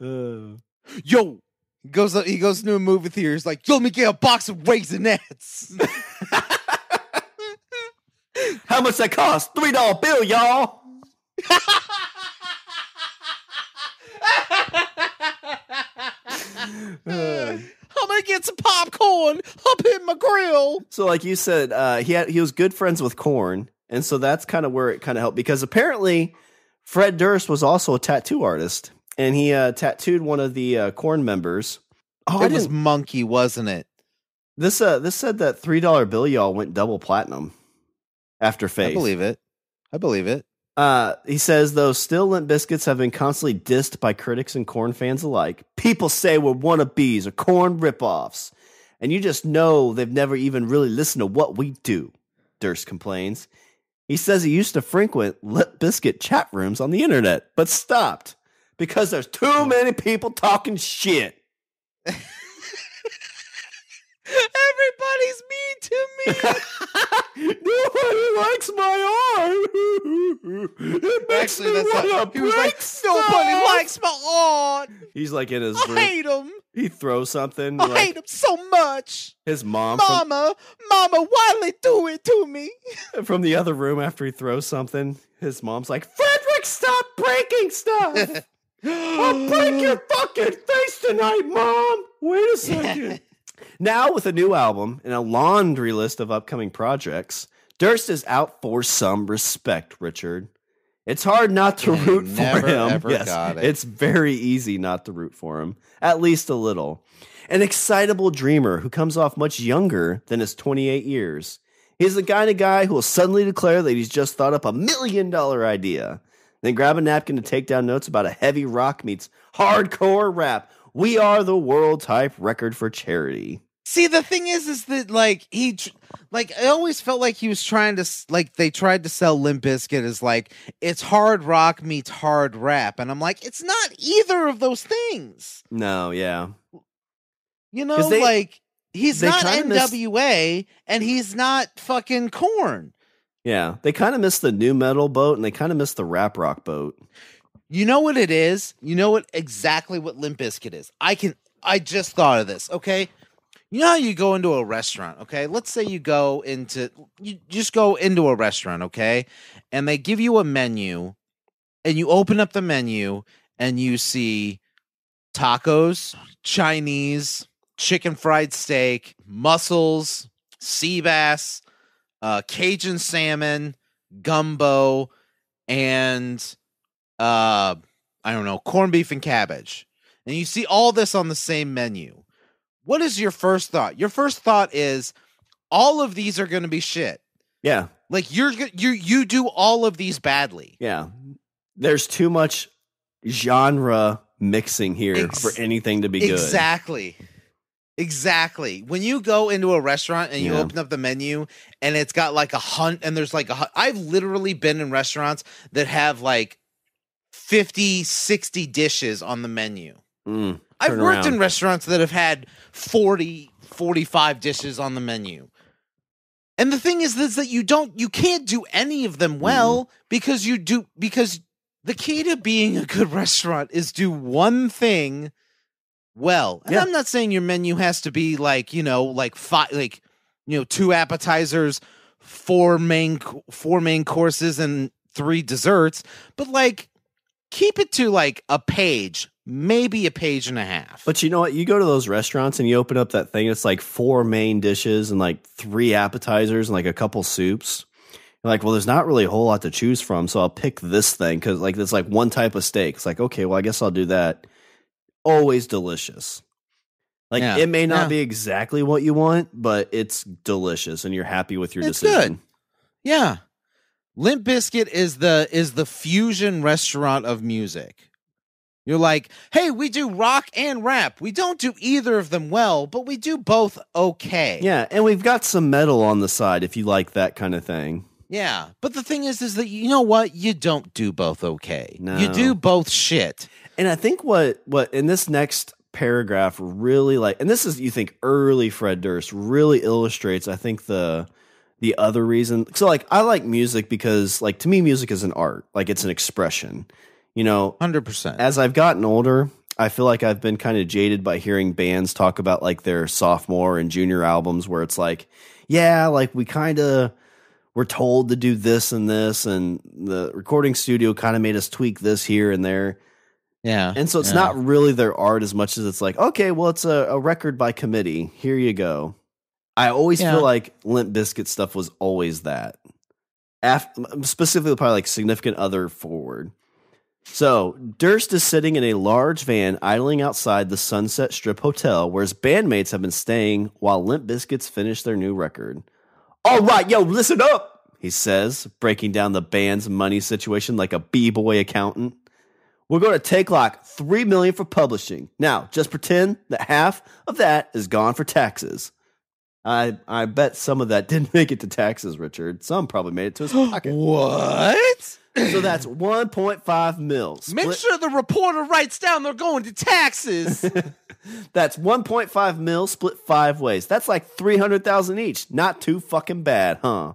Uh, Yo, he goes he goes to a movie theater. He's like, "Yo, let me get a box of raisinets." How much that cost? Three dollar bill, y'all. Uh, I'm gonna get some popcorn up in my grill. So, like you said, uh, he had he was good friends with Korn, and so that's kind of where it kind of helped because apparently Fred Durst was also a tattoo artist, and he uh, tattooed one of the uh, members. Oh, it was. Monkey, wasn't it? This uh, this said that three dollar bill y'all went double platinum after Faith. I believe it. I believe it. Uh, he says, though, still Limp Bizkits have been constantly dissed by critics and Korn fans alike. People say we're wannabes or Korn ripoffs. And you just know they've never even really listened to what we do, Durst complains. He says he used to frequent Limp Bizkit chat rooms on the internet, but stopped because there's too many people talking shit. Everybody's mean to me. Nobody likes my arm. It makes Actually, me wanna was like, break nobody likes my art. He's like in his I room. hate him. He throws something. I like hate him so much. his mom from, Mama, mama, why they do it to me? from the other room after he throws something. His mom's like, Frederick, stop breaking stuff. I'll break your fucking face tonight, mom. Wait a second. Now, with a new album and a laundry list of upcoming projects, Durst is out for some respect, Richard. It's hard not to Yeah, root for never, him. ever yes, it. it's very easy not to root for him, at least a little. An excitable dreamer who comes off much younger than his 28 years. He's the kind of guy who will suddenly declare that he's just thought up a million dollar idea, then grab a napkin to take down notes about a heavy rock meets hardcore rap. We are the world type record for charity. See, the thing is, is that like he, tr- like I always felt like he was trying to, s- like they tried to sell Limp Bizkit as like it's hard rock meets hard rap, and I'm like, it's not either of those things. No, yeah. you know, they- like he's not NWA and he's not fucking Korn. Yeah. They kind of missed the nu metal boat and they kind of missed the rap rock boat. You know what it is? You know what exactly what Limp Bizkit is? I can I just thought of this, okay? You know you go into a restaurant, okay? Let's say you go into you just go into a restaurant, okay? And they give you a menu and you open up the menu and you see tacos, Chinese, chicken fried steak, mussels, sea bass, uh, Cajun salmon, gumbo, and uh, I don't know, corned beef and cabbage. And you see all this on the same menu. What is your first thought? Your first thought is all of these are going to be shit. Yeah. Like you're you you do all of these badly. Yeah. There's too much genre mixing here Ex- for anything to be good. Exactly. Exactly. When you go into a restaurant and you Yeah. open up the menu and it's got like a hunt and there's like a hun- I've literally been in restaurants that have like 50, 60 dishes on the menu. Mm. I've worked around. in restaurants that have had 40, 45 dishes on the menu. And the thing is, is that you don't, you can't do any of them well because you do, because the key to being a good restaurant is do one thing well. And Yeah. I'm not saying your menu has to be like, you know, like five, like, you know, two appetizers, four main, four main courses and three desserts, but like keep it to like a page, maybe a page and a half. But you know what? You go to those restaurants and you open up that thing. It's like four main dishes and like three appetizers and like a couple soups. You're like, well, there's not really a whole lot to choose from, so I'll pick this thing because like it's like one type of steak. It's like, okay, well, I guess I'll do that. Always delicious. Like Yeah, it may not yeah. be exactly what you want, but it's delicious, and you're happy with your It's decision. good. Yeah. Limp Bizkit is the is the fusion restaurant of music. You're like, hey, we do rock and rap. We don't do either of them well, but we do both okay. Yeah, and we've got some metal on the side if you like that kind of thing. Yeah. But the thing is, is that you know what? You don't do both okay. You do both shit. And I think what what in this next paragraph really like and this is you think early Fred Durst really illustrates I think the the other reason so like I like music because like to me music is an art like it's an expression you know Hundred percent. as I've gotten older I feel like I've been kind of jaded by hearing bands talk about like their sophomore and junior albums where it's like yeah like we kind of were told to do this and this and the recording studio kind of made us tweak this here and there Yeah. and so it's yeah. not really their art as much as it's like, okay, well, it's a, a record by committee. Here you go. I always Yeah. feel like Limp Bizkit stuff was always that. Af- specifically, probably like significant other forward. So Durst is sitting in a large van idling outside the Sunset Strip Hotel where his bandmates have been staying while Limp Bizkits finish their new record. All right, yo, listen up, he says, breaking down the band's money situation like a b-boy accountant. We're going to take like three million for publishing. Now, just pretend that half of that is gone for taxes. I I bet some of that didn't make it to taxes, Richard. Some probably made it to his pocket. What? so that's 1.5 mil. Make Split- sure the reporter writes down they're going to taxes. That's 1.5 mil split five ways. That's like 300,000 each. Not too fucking bad, huh?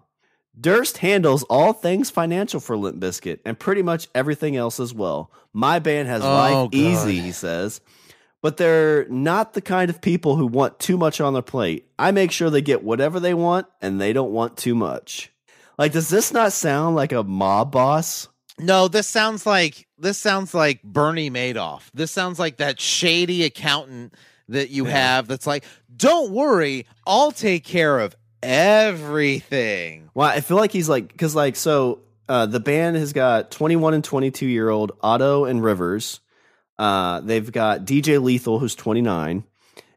Durst handles all things financial for Limp Bizkit and pretty much everything else as well. My band has Oh, life God. easy, he says. But they're not the kind of people who want too much on their plate. I make sure they get whatever they want and they don't want too much. Like, does this not sound like a mob boss? No, this sounds like this sounds like Bernie Madoff. This sounds like that shady accountant that you have that's like, "Don't worry, I'll take care of everything." Well, I feel like he's like because like so uh, the band has got 21 and 22 year old Otto and Rivers. Uh, they've got DJ Lethal who's 29,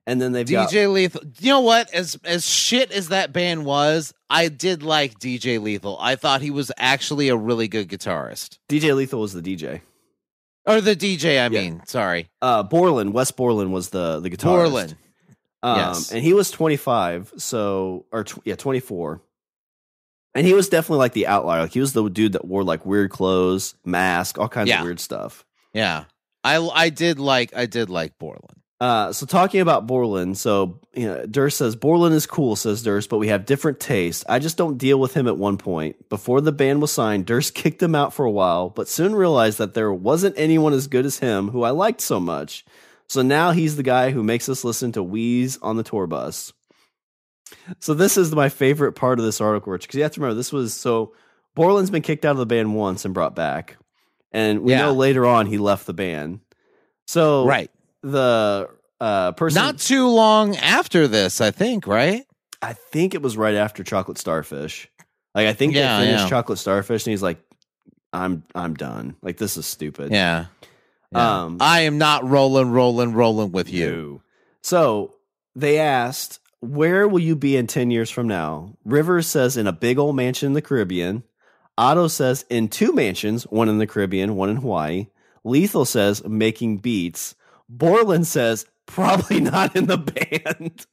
and then they've got DJ Lethal. You know what? As as shit as that band was, I did like DJ Lethal. I thought he was actually a really good guitarist. DJ Lethal was the DJ. Or the DJ, I Yeah. mean. Sorry. Uh, Borland, Wes Borland was the the guitarist. Borland. Um, Yes. and he was 25, so or tw- yeah, 24. And he was definitely like the outlier. Like he was the dude that wore like weird clothes, mask, all kinds Yeah. of weird stuff. Yeah. I I did like I did like Borland. Uh, so talking about Borland, so you know, Durst says Borland is cool, says Durst, but we have different tastes. I just don't deal with him at one point. Before the band was signed, Durst kicked him out for a while, but soon realized that there wasn't anyone as good as him who I liked so much. So now he's the guy who makes us listen to Weezer on the tour bus. So this is my favorite part of this article, Rich, because you have to remember this was so Borland's been kicked out of the band once and brought back, and we Yeah. know later on he left the band. So Right. the uh person Not too long after this, I think, right? I think it was right after Chocolate Starfish. Like I think Yeah, they finished yeah. Chocolate Starfish and he's like I'm I'm done. Like this is stupid. Yeah. Um, I am not rolling, rolling, rolling with you. So they asked, Where will you be in 10 years from now? Rivers says, In a big old mansion in the Caribbean. Otto says, In two mansions, one in the Caribbean, one in Hawaii. Lethal says, Making beats. Borland says, Probably not in the band.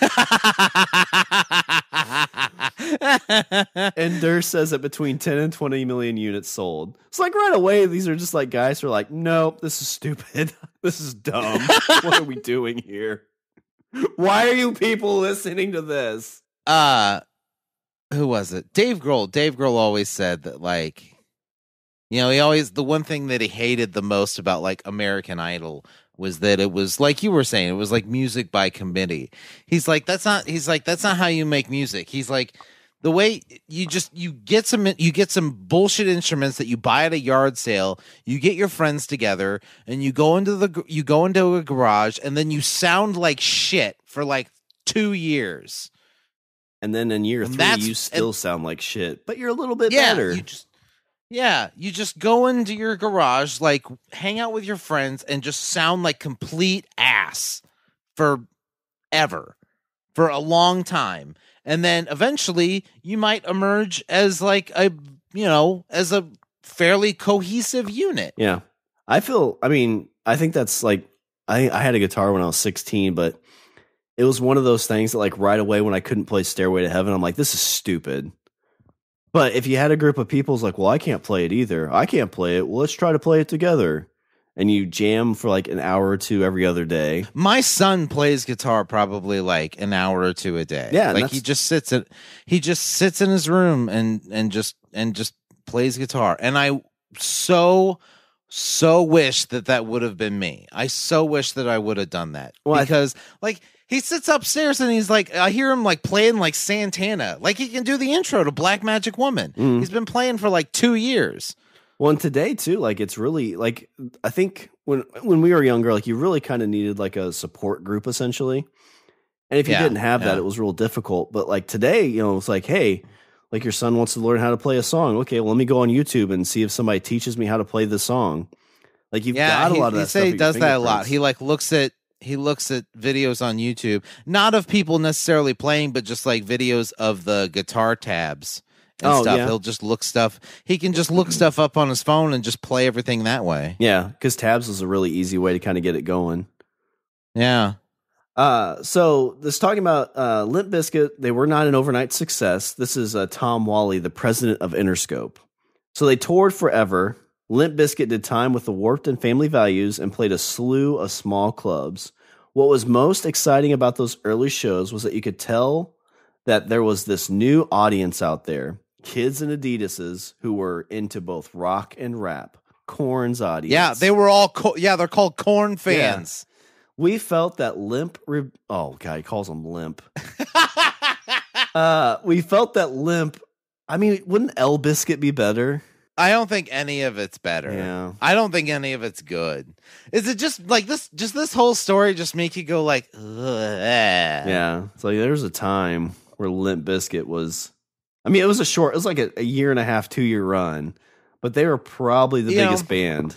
And Durst says that between 10 and 20 million units sold. It's like right away, these are just like guys who are like, nope, this is stupid. This is dumb. what are we doing here? Why are you people listening to this? uh who was it? Dave Grohl. Dave Grohl always said that like you know, he always the one thing that he hated the most about like American Idol was that it was like you were saying, it was like music by committee. He's like, that's not he's like, that's not how you make music. He's like the way you just you get some you get some bullshit instruments that you buy at a yard sale you get your friends together and you go into the you go into a garage and then you sound like shit for like two years And then in year And three, you still sound like shit, but you're a little bit yeah better. you just yeah you just go into your garage like hang out with your friends and just sound like complete ass for ever for a long time and then eventually you might emerge as like a you know as a fairly cohesive unit Yeah. I feel I mean, I think that's like I I had a guitar when I was 16, but it was one of those things that like right away when I couldn't play Stairway to Heaven, I'm like this is stupid. But if you had a group of people it's like, "Well, I can't play it either. I can't play it. Well, let's try to play it together." And you jam for like an hour or two every other day. my son plays guitar probably like an hour or two a day Yeah, like he just sits in he just sits in his room and and just and just plays guitar and i so so wish that that would have been me i so wish that i would have done that Well, because like he sits upstairs and he's like i hear him like playing like santana like he can do the intro to black magic woman Mm. he's been playing for like two years Well, and today too, like it's really like I think when when we were younger, like you really kind of needed like a support group essentially. And if you Yeah, didn't have that, it was real difficult. But like today, you know, it's like, hey, like your son wants to learn how to play a song. Okay, well, let me go on YouTube and see if somebody teaches me how to play this song. Like you've yeah, got a he, lot of he that say stuff. he does that a lot. He like looks at he looks at videos on YouTube, not of people necessarily playing, but just like videos of the guitar tabs and Oh, stuff. yeah. He'll just look stuff. He can just look stuff up on his phone and just play everything that way. yeah, because tabs was a really easy way to kind of get it going. Yeah. Uh, so this talking about uh, Limp Bizkit, they were not an overnight success. This is uh, Tom Whalley, the president of Interscope. So they toured forever. Limp Bizkit did time with the Warped and Family Values and played a slew of small clubs. What was most exciting about those early shows was that you could tell that there was this new audience out there, kids and Adidas's who were into both rock and rap. Korn's audience. Yeah, they were all co- yeah, they're called Korn fans. We felt that Limp. Re- oh God, he calls them Limp. Uh, we felt that Limp. I mean, wouldn't L Bizkit be better? I don't think any of it's better. Yeah. I don't think any of it's good. Is it just like this? Just this whole story just make you go like, Ugh. Yeah. It's like there's a time where Limp Bizkit was. I mean, it was a short. It was like a, a year and a half, two year run, but they were probably the You know- biggest band.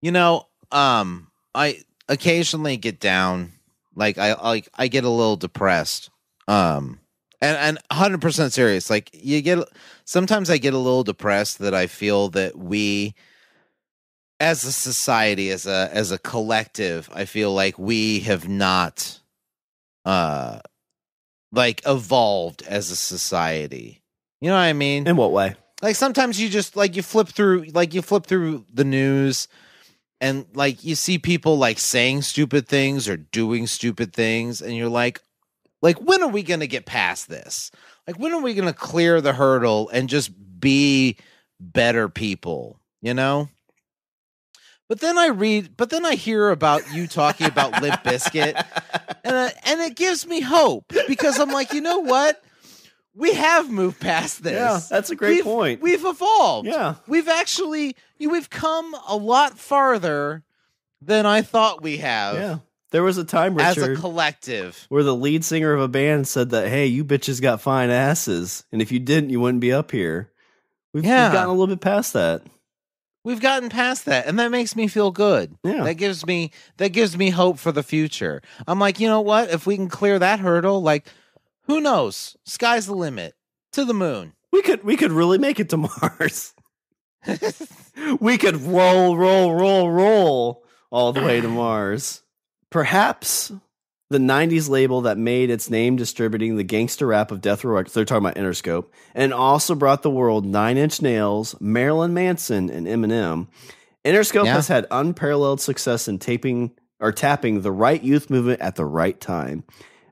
You know, um, I occasionally get down, like I like I get a little depressed. Um, and and hundred percent serious. Like you get sometimes I get a little depressed that I feel that we, as a society, as a as a collective, I feel like we have not, uh, like evolved as a society. You know what I mean? In what way? like sometimes you just like you flip through like you flip through the news and like you see people like saying stupid things or doing stupid things and you're like like when are we going to get past this like when are we going to clear the hurdle and just be better people you know but then i read but then i hear about you talking about lip biscuit and I, and it gives me hope because i'm like you know what we have moved past this Yeah, that's a great We've- point. We've evolved. Yeah. We've actually you- we've come a lot farther than I thought we have yeah. There was a time, Richard, as a collective. where the lead singer of a band said that, "Hey, you bitches got fine asses, and if you didn't, you wouldn't be up here." We've, we've gotten a little bit past that. We've gotten past that and that makes me feel good. Yeah. That gives me that gives me hope for the future. I'm like, you know what? If we can clear that hurdle, like who knows? Sky's the limit. To the moon. We could we could really make it to Mars. we could roll, roll, roll, roll all the way to Mars. Perhaps the 90s label that made its name distributing the gangster rap of Death Row Records. They're talking about Interscope, and also brought the world Nine Inch Nails, Marilyn Manson, and Eminem. Interscope Yeah. has had unparalleled success in taping or tapping the right youth movement at the right time,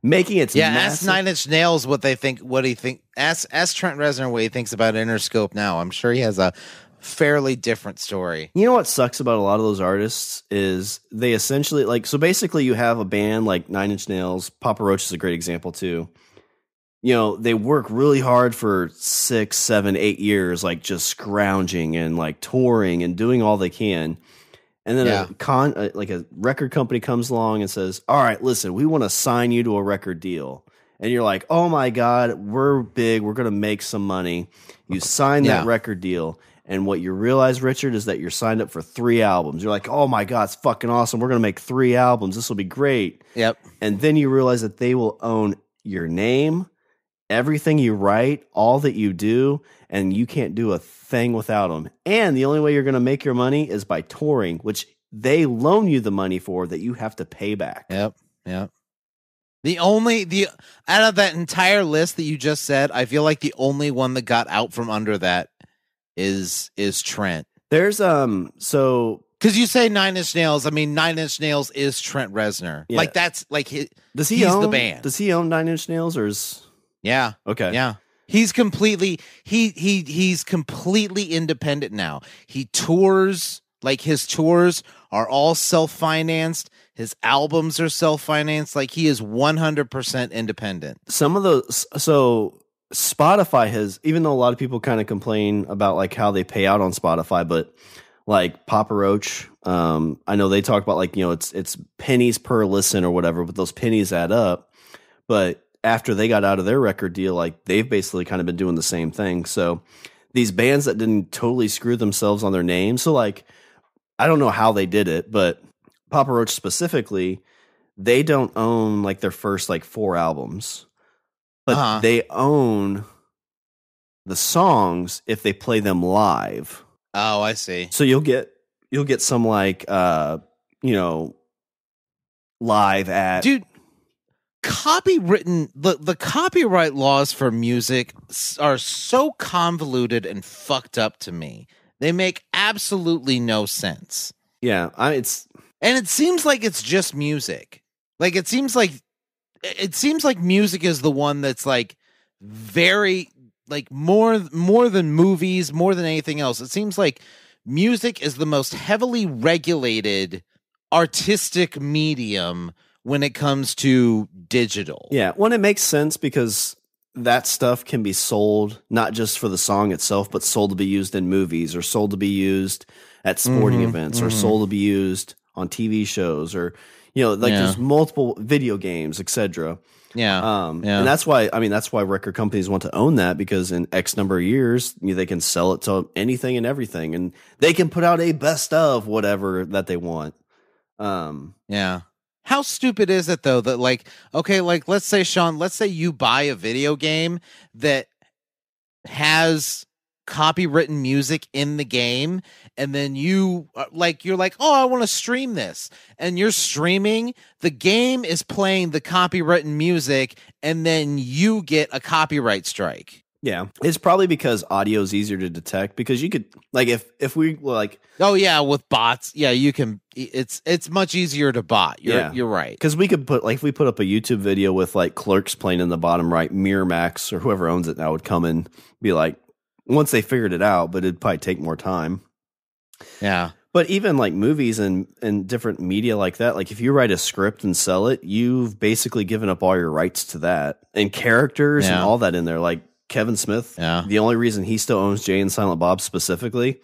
making its Yeah, massive- ask Nine Inch Nails what they think. What he think? Ask ask Trent Reznor what he thinks about Interscope now. I'm sure he has a fairly different story. You know what sucks about a lot of those artists is they essentially like so basically you have a band like Nine Inch Nails, Papa Roach is a great example too. You know, they work really hard for six, seven, eight years, like just scrounging and like touring and doing all they can. And then Yeah. a con uh, like a record company comes along and says, "All right, listen, we want to sign you to a record deal." And you're like, "Oh my god, we're big. We're going to make some money." You sign that record deal, and what you realize, Richard, is that you're signed up for three albums. You're like, "Oh my god, it's fucking awesome. We're going to make three albums. This will be great." Yep. And then you realize that they will own your name, everything you write, all that you do, and you can't do a thing without them. And the only way you're going to make your money is by touring, which they loan you the money for that you have to pay back. Yep. Yep. The only the out of that entire list that you just said, I feel like the only one that got out from under that is is Trent. There's um so Because you say Nine Inch Nails, I mean Nine Inch Nails is Trent Reznor. Yeah. Like that's like his, does he He's the band. Does he own Nine Inch Nails or is yeah, okay? yeah. He's completely he he he's completely independent now. He tours like his tours are all self-financed. His albums are self-financed. Like he is 100% independent. some of those so spotify has even though a lot of people kind of complain about like how they pay out on spotify but like papa roach um i know they talk about like you know it's it's pennies per listen or whatever but those pennies add up. But after they got out of their record deal like they've basically kind of been doing the same thing. So these bands that didn't totally screw themselves on their name so like i don't know how they did it but papa roach specifically they don't own like their first like four albums but Uh-huh. they own the songs if they play them live. Oh, I see. So you'll get you'll get some like uh you know live at Dude, copywritten the the copyright laws for music are so convoluted and fucked up to me. They make absolutely no sense. yeah, I it's And it seems like it's just music. Like it seems like it seems like music is the one that's like very like more more than movies, more than anything else. It seems like music is the most heavily regulated artistic medium when it comes to digital. yeah, when it makes sense because that stuff can be sold not just for the song itself but sold to be used in movies or sold to be used at sporting Mhm, events or mhm. sold to be used on TV shows or you know like Yeah. there's multiple video games etc. Yeah. Um, Yeah. and that's why I mean that's why record companies want to own that because in X number of years you know, they can sell it to anything and everything, and they can put out a best of whatever that they want. Um, Yeah. How stupid is it though that like okay like let's say Shawn let's say you buy a video game that has copywritten music in the game and then you uh, like you're like oh I want to stream this and you're streaming the game is playing the copywritten music and then you get a copyright strike. yeah, it's probably because audio is easier to detect because you could like if if we were like Oh yeah, with bots. Yeah, you can it's it's much easier to bot. You're Yeah. you're right. because we could put like if we put up a YouTube video with like clerks playing in the bottom right, Miramax or whoever owns it now would come and be like once they figured it out, but it'd probably take more time. Yeah. But even like movies and and different media like that, like if you write a script and sell it, you've basically given up all your rights to that and characters and all that in there. Like Kevin Smith, Yeah. the only reason he still owns Jay and Silent Bob specifically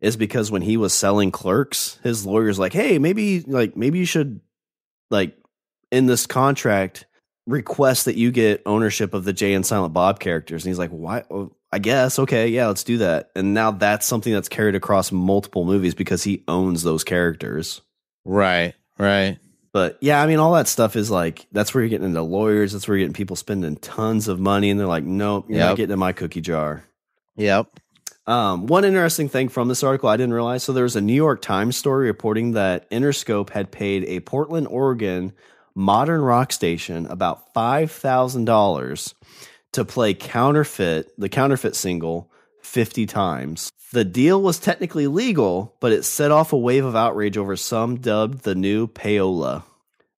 is because when he was selling Clerks, his lawyer's like, "Hey, maybe like maybe you should like in this contract request that you get ownership of the Jay and Silent Bob characters." And he's like, "Why? Oh, I guess okay, yeah, let's do that." And now that's something that's carried across multiple movies because he owns those characters. Right. Right. But yeah, I mean, all that stuff is like that's where you're getting into lawyers. That's where you're getting people spending tons of money, and they're like, "Nope, you're not getting in my cookie jar." Yep. Um, one interesting thing from this article I didn't realize. So there was a New York Times story reporting that Interscope had paid a Portland, Oregon modern rock station about $5,000 to play counterfeit, the counterfeit single, 50 times. The deal was technically legal, but it set off a wave of outrage over some dubbed the new payola.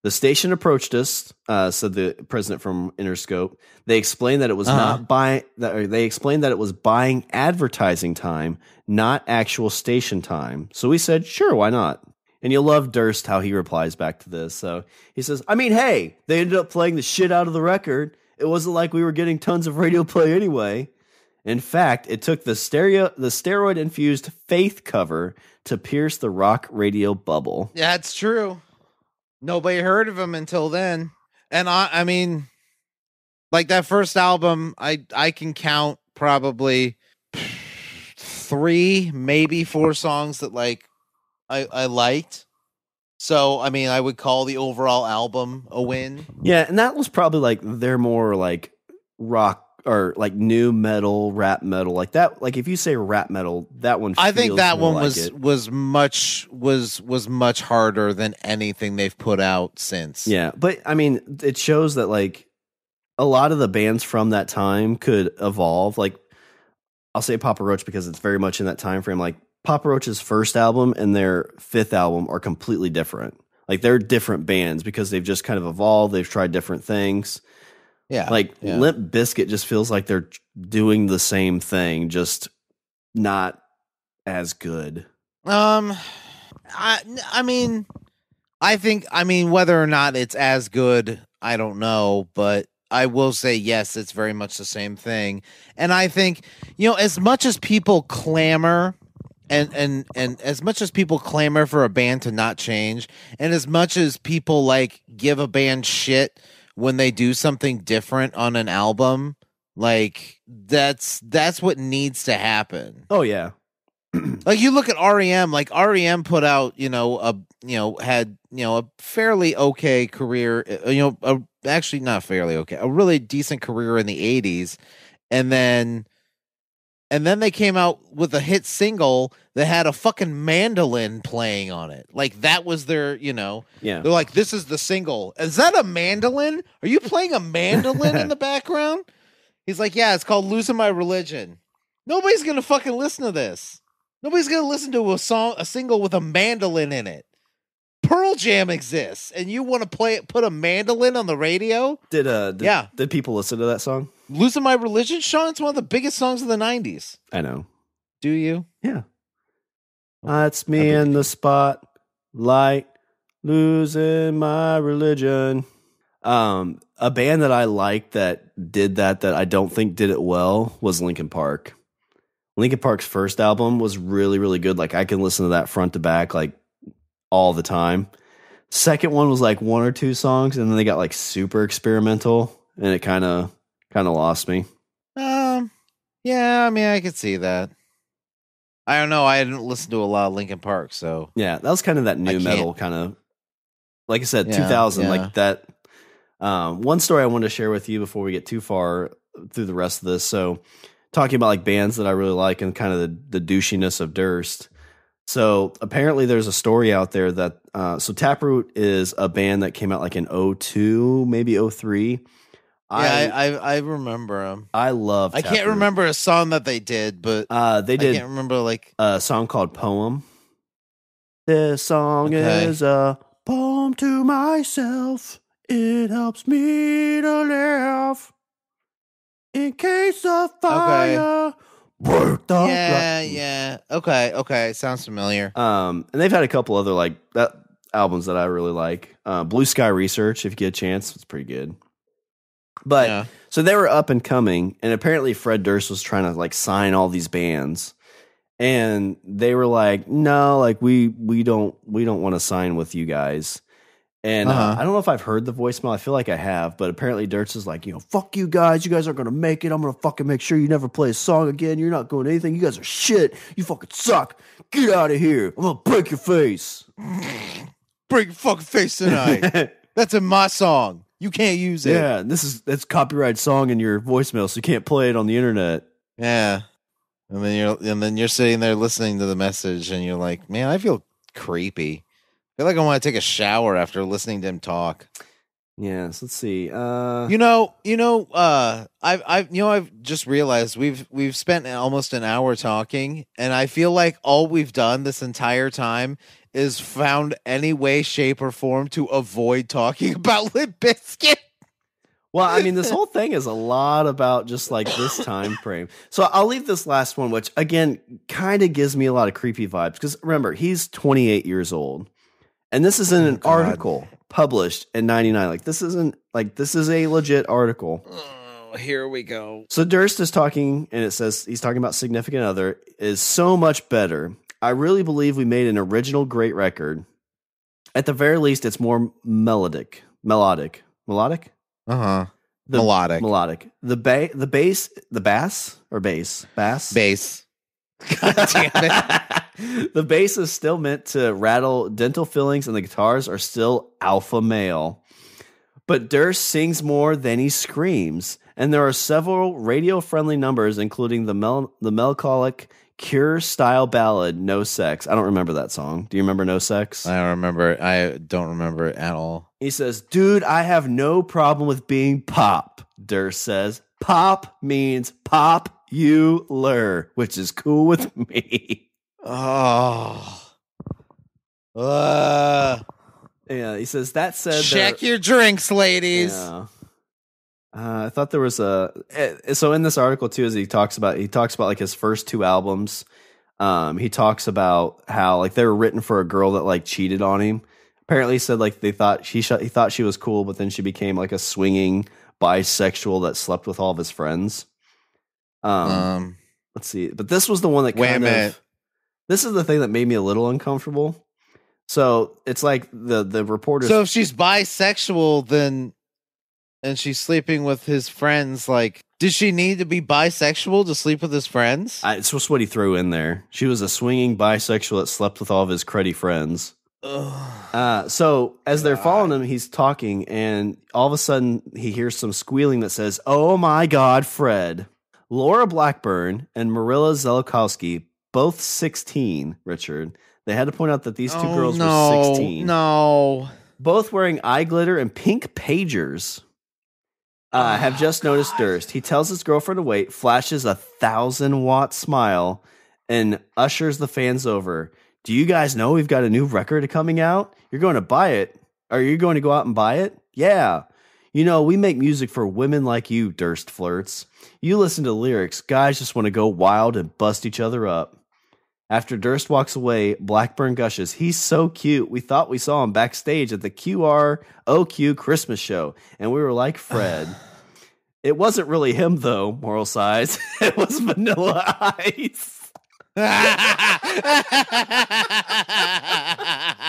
The station approached us, uh, said the president from Interscope. They explained that it was Uh-huh. not buying. That they explained that it was buying advertising time, not actual station time. So we said, sure, why not? And you'll love Durst how he replies back to this. So he says, I mean, hey, they ended up playing the shit out of the record. It wasn't like we were getting tons of radio play anyway. In fact, it took the stereo the steroid infused faith cover to pierce the rock radio bubble. Yeah, it's true. Nobody heard of him until then. And I I mean like that first album, I I can count probably 3, maybe 4 songs that like I I liked. So, I mean, I would call the overall album a win. Yeah, and that was probably like their more like rock or like nu metal, rap metal, like that. Like if you say rap metal, that one. I think that one like was it. was much was was much harder than anything they've put out since. Yeah, but I mean, it shows that like a lot of the bands from that time could evolve. Like I'll say Papa Roach because it's very much in that time frame. Like Papa Roach's first album and their fifth album are completely different. Like they're different bands because they've just kind of evolved. They've tried different things. Yeah. Like yeah. Limp Bizkit just feels like they're doing the same thing, just not as good. Um, I I mean, I think I mean whether or not it's as good, I don't know, but I will say yes, it's very much the same thing. And I think you know, as much as people clamor. And, and and as much as people clamor for a band to not change, and as much as people like give a band shit when they do something different on an album, like that's that's what needs to happen. Oh yeah, like you look at REM, like REM put out, you know, a you know had you know a fairly okay career, uh, you know, a, actually not fairly okay, a really decent career in the '80s, and then and then they came out with a hit single that had a fucking mandolin playing on it. Like that was their, you know, yeah. they're like, this is the single. Is that a mandolin? Are you playing a mandolin in the background? He's like, yeah, it's called Losing My Religion. Nobody's gonna fucking listen to this. Nobody's gonna listen to a song, a single with a mandolin in it. Pearl Jam exists, and you want to play it, put a mandolin on the radio? Did uh, did, Yeah. Did people listen to that song? Losing My Religion, Shawn, it's one of the biggest songs of the '90s. I know. Do you? Yeah. That's me in the spotlight, losing my religion. Um, a band that I liked that did that that I don't think did it well was Linkin Park. Linkin Park's first album was really, really good. Like I can listen to that front to back like all the time. Second one was like one or two songs, and then they got like super experimental, and it kind of kind of lost me. Um, yeah, I mean, I could see that. I don't know. I didn't listen to a lot of Linkin Park, so Yeah, that was kind of that nu metal kind of like I said, Yeah, 2000 yeah. like that. Um, one story I wanted to share with you before we get too far through the rest of this. So, talking about like bands that I really like and kind of the, the douchiness of Durst. So, apparently, there's a story out there that uh, so Taproot is a band that came out like in 02, maybe 03. yeah, I I, I remember them. I love. I can't remember a song that they did, but Uh, they I did can't remember like a song called Poem. This song Okay. is a poem to myself. It helps me to live. In case of fire, the yeah, yeah. Okay, okay. Sounds familiar. Um, and they've had a couple other like that albums that I really like. Uh, Blue Sky Research, if you get a chance, it's pretty good. But yeah. so they were up and coming, and apparently Fred Durst was trying to like sign all these bands, and they were like, "No, like we we don't we don't want to sign with you guys." And uh Uh-huh. I don't know if I've heard the voicemail. I feel like I have, but apparently Durst is like, you know, fuck you guys. You guys aren't gonna make it. I'm gonna fucking make sure you never play a song again. You're not going anything. You guys are shit. You fucking suck. Get out of here. I'm gonna break your face. Break your fucking face tonight. That's in my song. You can't use it. yeah, this is that's copyright song in your voicemail, so you can't play it on the internet. Yeah. And then you're and then you're sitting there listening to the message and you're like, man, I feel creepy. I feel like I want to take a shower after listening to him talk. Yes. Let's see. Uh, You know, you know, uh, I've, I've, you know, I've just realized we've, we've spent almost an hour talking, and I feel like all we've done this entire time is found any way, shape, or form to avoid talking about Limp Bizkit. well, I mean, this whole thing is a lot about just like this time frame. So I'll leave this last one, which again kind of gives me a lot of creepy vibes because remember he's 28 years old, and this is in Oh, an God. article published in 99. Like this isn't like this is a legit article. Oh, here we go. So Durst is talking, and it says he's talking about significant other is so much better. I really believe we made an original great record. At the very least, it's more melodic, melodic, melodic, Uh huh. The- Melodic melodic. The ba- the bass, the bass or bass, bass, bass. God damn it. the bass is still meant to rattle dental fillings, and the guitars are still alpha male. But Durst sings more than he screams, and there are several radio-friendly numbers, including the mel- the melancholic Cure style ballad "No Sex." I don't remember that song. Do you remember "No Sex"? I don't remember. I don't remember it at all. He says, "Dude, I have no problem with being pop." Durst says, "Pop means popular, which is cool with me." Oh. Uh, Yeah, he says that said. check there- your drinks, ladies. Yeah. Uh, I thought there was a eh, so in this article too, as he talks about he talks about like his first two albums. Um, he talks about how like they were written for a girl that like cheated on him. Apparently, he said like they thought she sh- he thought she was cool, but then she became like a swinging bisexual that slept with all of his friends. Um, Um, let's see, but this was the one that Wait a kind minute. of this is the thing that made me a little uncomfortable. So it's like the the reporter. so if she's bisexual, then and she's sleeping with his friends, like, does she need to be bisexual to sleep with his friends? I, it's just what he threw in there. She was a swinging bisexual that slept with all of his cruddy friends. Uh, so as they're following him, he's talking, and all of a sudden he hears some squealing that says, "Oh my God, Fred!" Laura Blackburn and Marilla Zelikowski, both sixteen. Richard, they had to point out that these two Oh, girls no, were sixteen, No. both wearing eye glitter and pink pagers. Uh, have Oh, just noticed God. Durst. He tells his girlfriend to wait, flashes a thousand watt smile, and ushers the fans over. Do you guys know we've got a new record coming out? You're going to buy it. Are you going to go out and buy it? Yeah. You know, we make music for women like you, Durst flirts. You listen to lyrics, guys just want to go wild and bust each other up. After Durst walks away, Blackburn gushes, He's so cute. We thought we saw him backstage at the KROQ Christmas show, and we were like Fred. it wasn't really him, though, moral size. it was Vanilla Ice.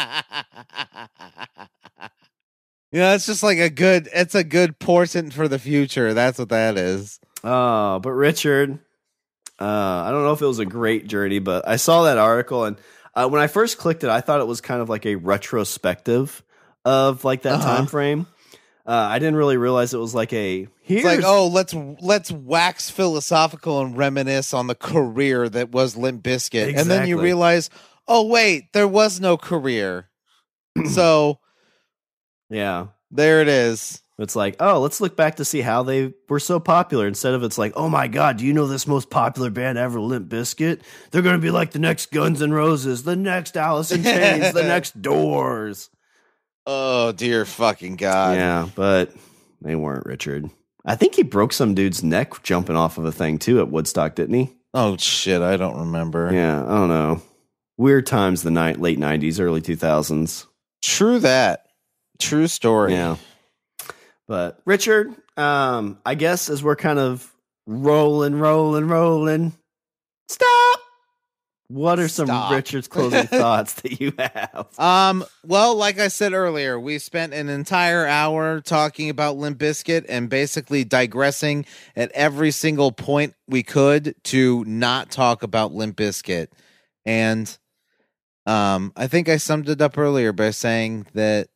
yeah, it's just like a good. It's a good portent for the future. That's what that is. Oh, but Richard, uh, I don't know if it was a great journey, but I saw that article, and uh, when I first clicked it, I thought it was kind of like a retrospective of like that Uh-huh. time frame. Uh, I didn't really realize it was like a here's It's like, oh, let's let's wax philosophical and reminisce on the career that was Limp Bizkit, and then you realize, oh wait, there was no career. so yeah. there it is. It's like, oh, let's look back to see how they were so popular instead of it's like, oh my God, do you know this most popular band ever, Limp Bizkit? They're going to be like the next Guns N' Roses, the next Alice in Chains, the next Doors. Oh dear fucking god! yeah, but they weren't, Richard. I think he broke some dude's neck jumping off of a thing too at Woodstock, didn't he? Oh shit, I don't remember. Yeah, I don't know. Weird times, the night, late 90s, early 2000s. True that. True story. Yeah. But Richard, um, I guess as we're kind of rolling, rolling, rolling, stop. What are some Stop. Richard's closing thoughts that you have? Um. Well, like I said earlier, we spent an entire hour talking about Limp Bizkit and basically digressing at every single point we could to not talk about Limp Bizkit. And um, I think I summed it up earlier by saying that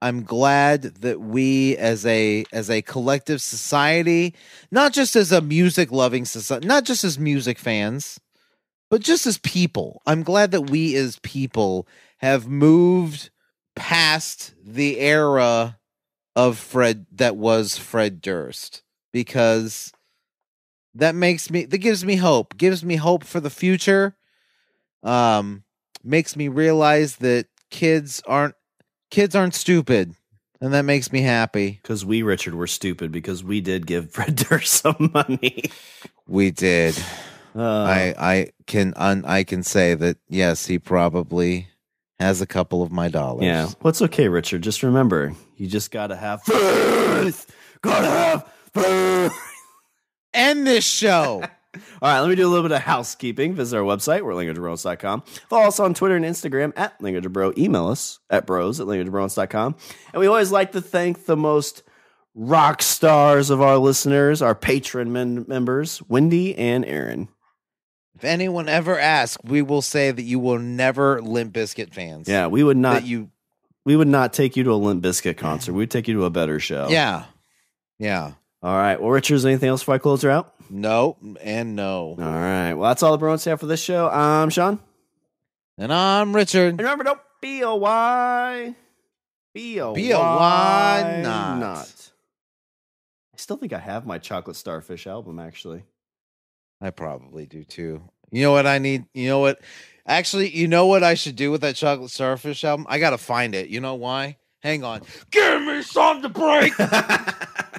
I'm glad that we, as a as a collective society, not just as a music loving society, not just as music fans, but just as people, I'm glad that we as people have moved past the era of Fred that was Fred Durst because that makes me that gives me hope gives me hope for the future um makes me realize that kids aren't kids aren't stupid and that makes me happy Because we, Richard, were stupid because we did give Fred Durst some money. we did Uh, i i can un, i can say that yes he probably has a couple of my dollars yeah. What's okay, Richard? Just remember, you just gotta have faith. Gotta have faith. end this show All right, let me do a little bit of housekeeping. Visit our website, we're languagebros.com. Follow us on Twitter and Instagram at languagebro. Email us at bros at languagebros.com. And we always like to thank the most rock stars of our listeners, our patron men- members, Wendy and Aaron. if anyone ever asks we will say that you will never Limp Bizkit fans Yeah, we would not that you we would not take you to a Limp Bizkit concert. We'd take you to a better show. yeah yeah All right. Well, Richard, is anything else before I close her out? No and no All right. Well, that's all the Bruins have for this show. I'm Shawn. and i'm richard And remember, don't be a why. Be a Be a why not. I still think I have my Chocolate Starfish album, actually. I probably do too. You know what I need? You know what? Actually, you know what I should do with that chocolate starfish album? I gotta find it. You know why? Hang on. Give me something to break.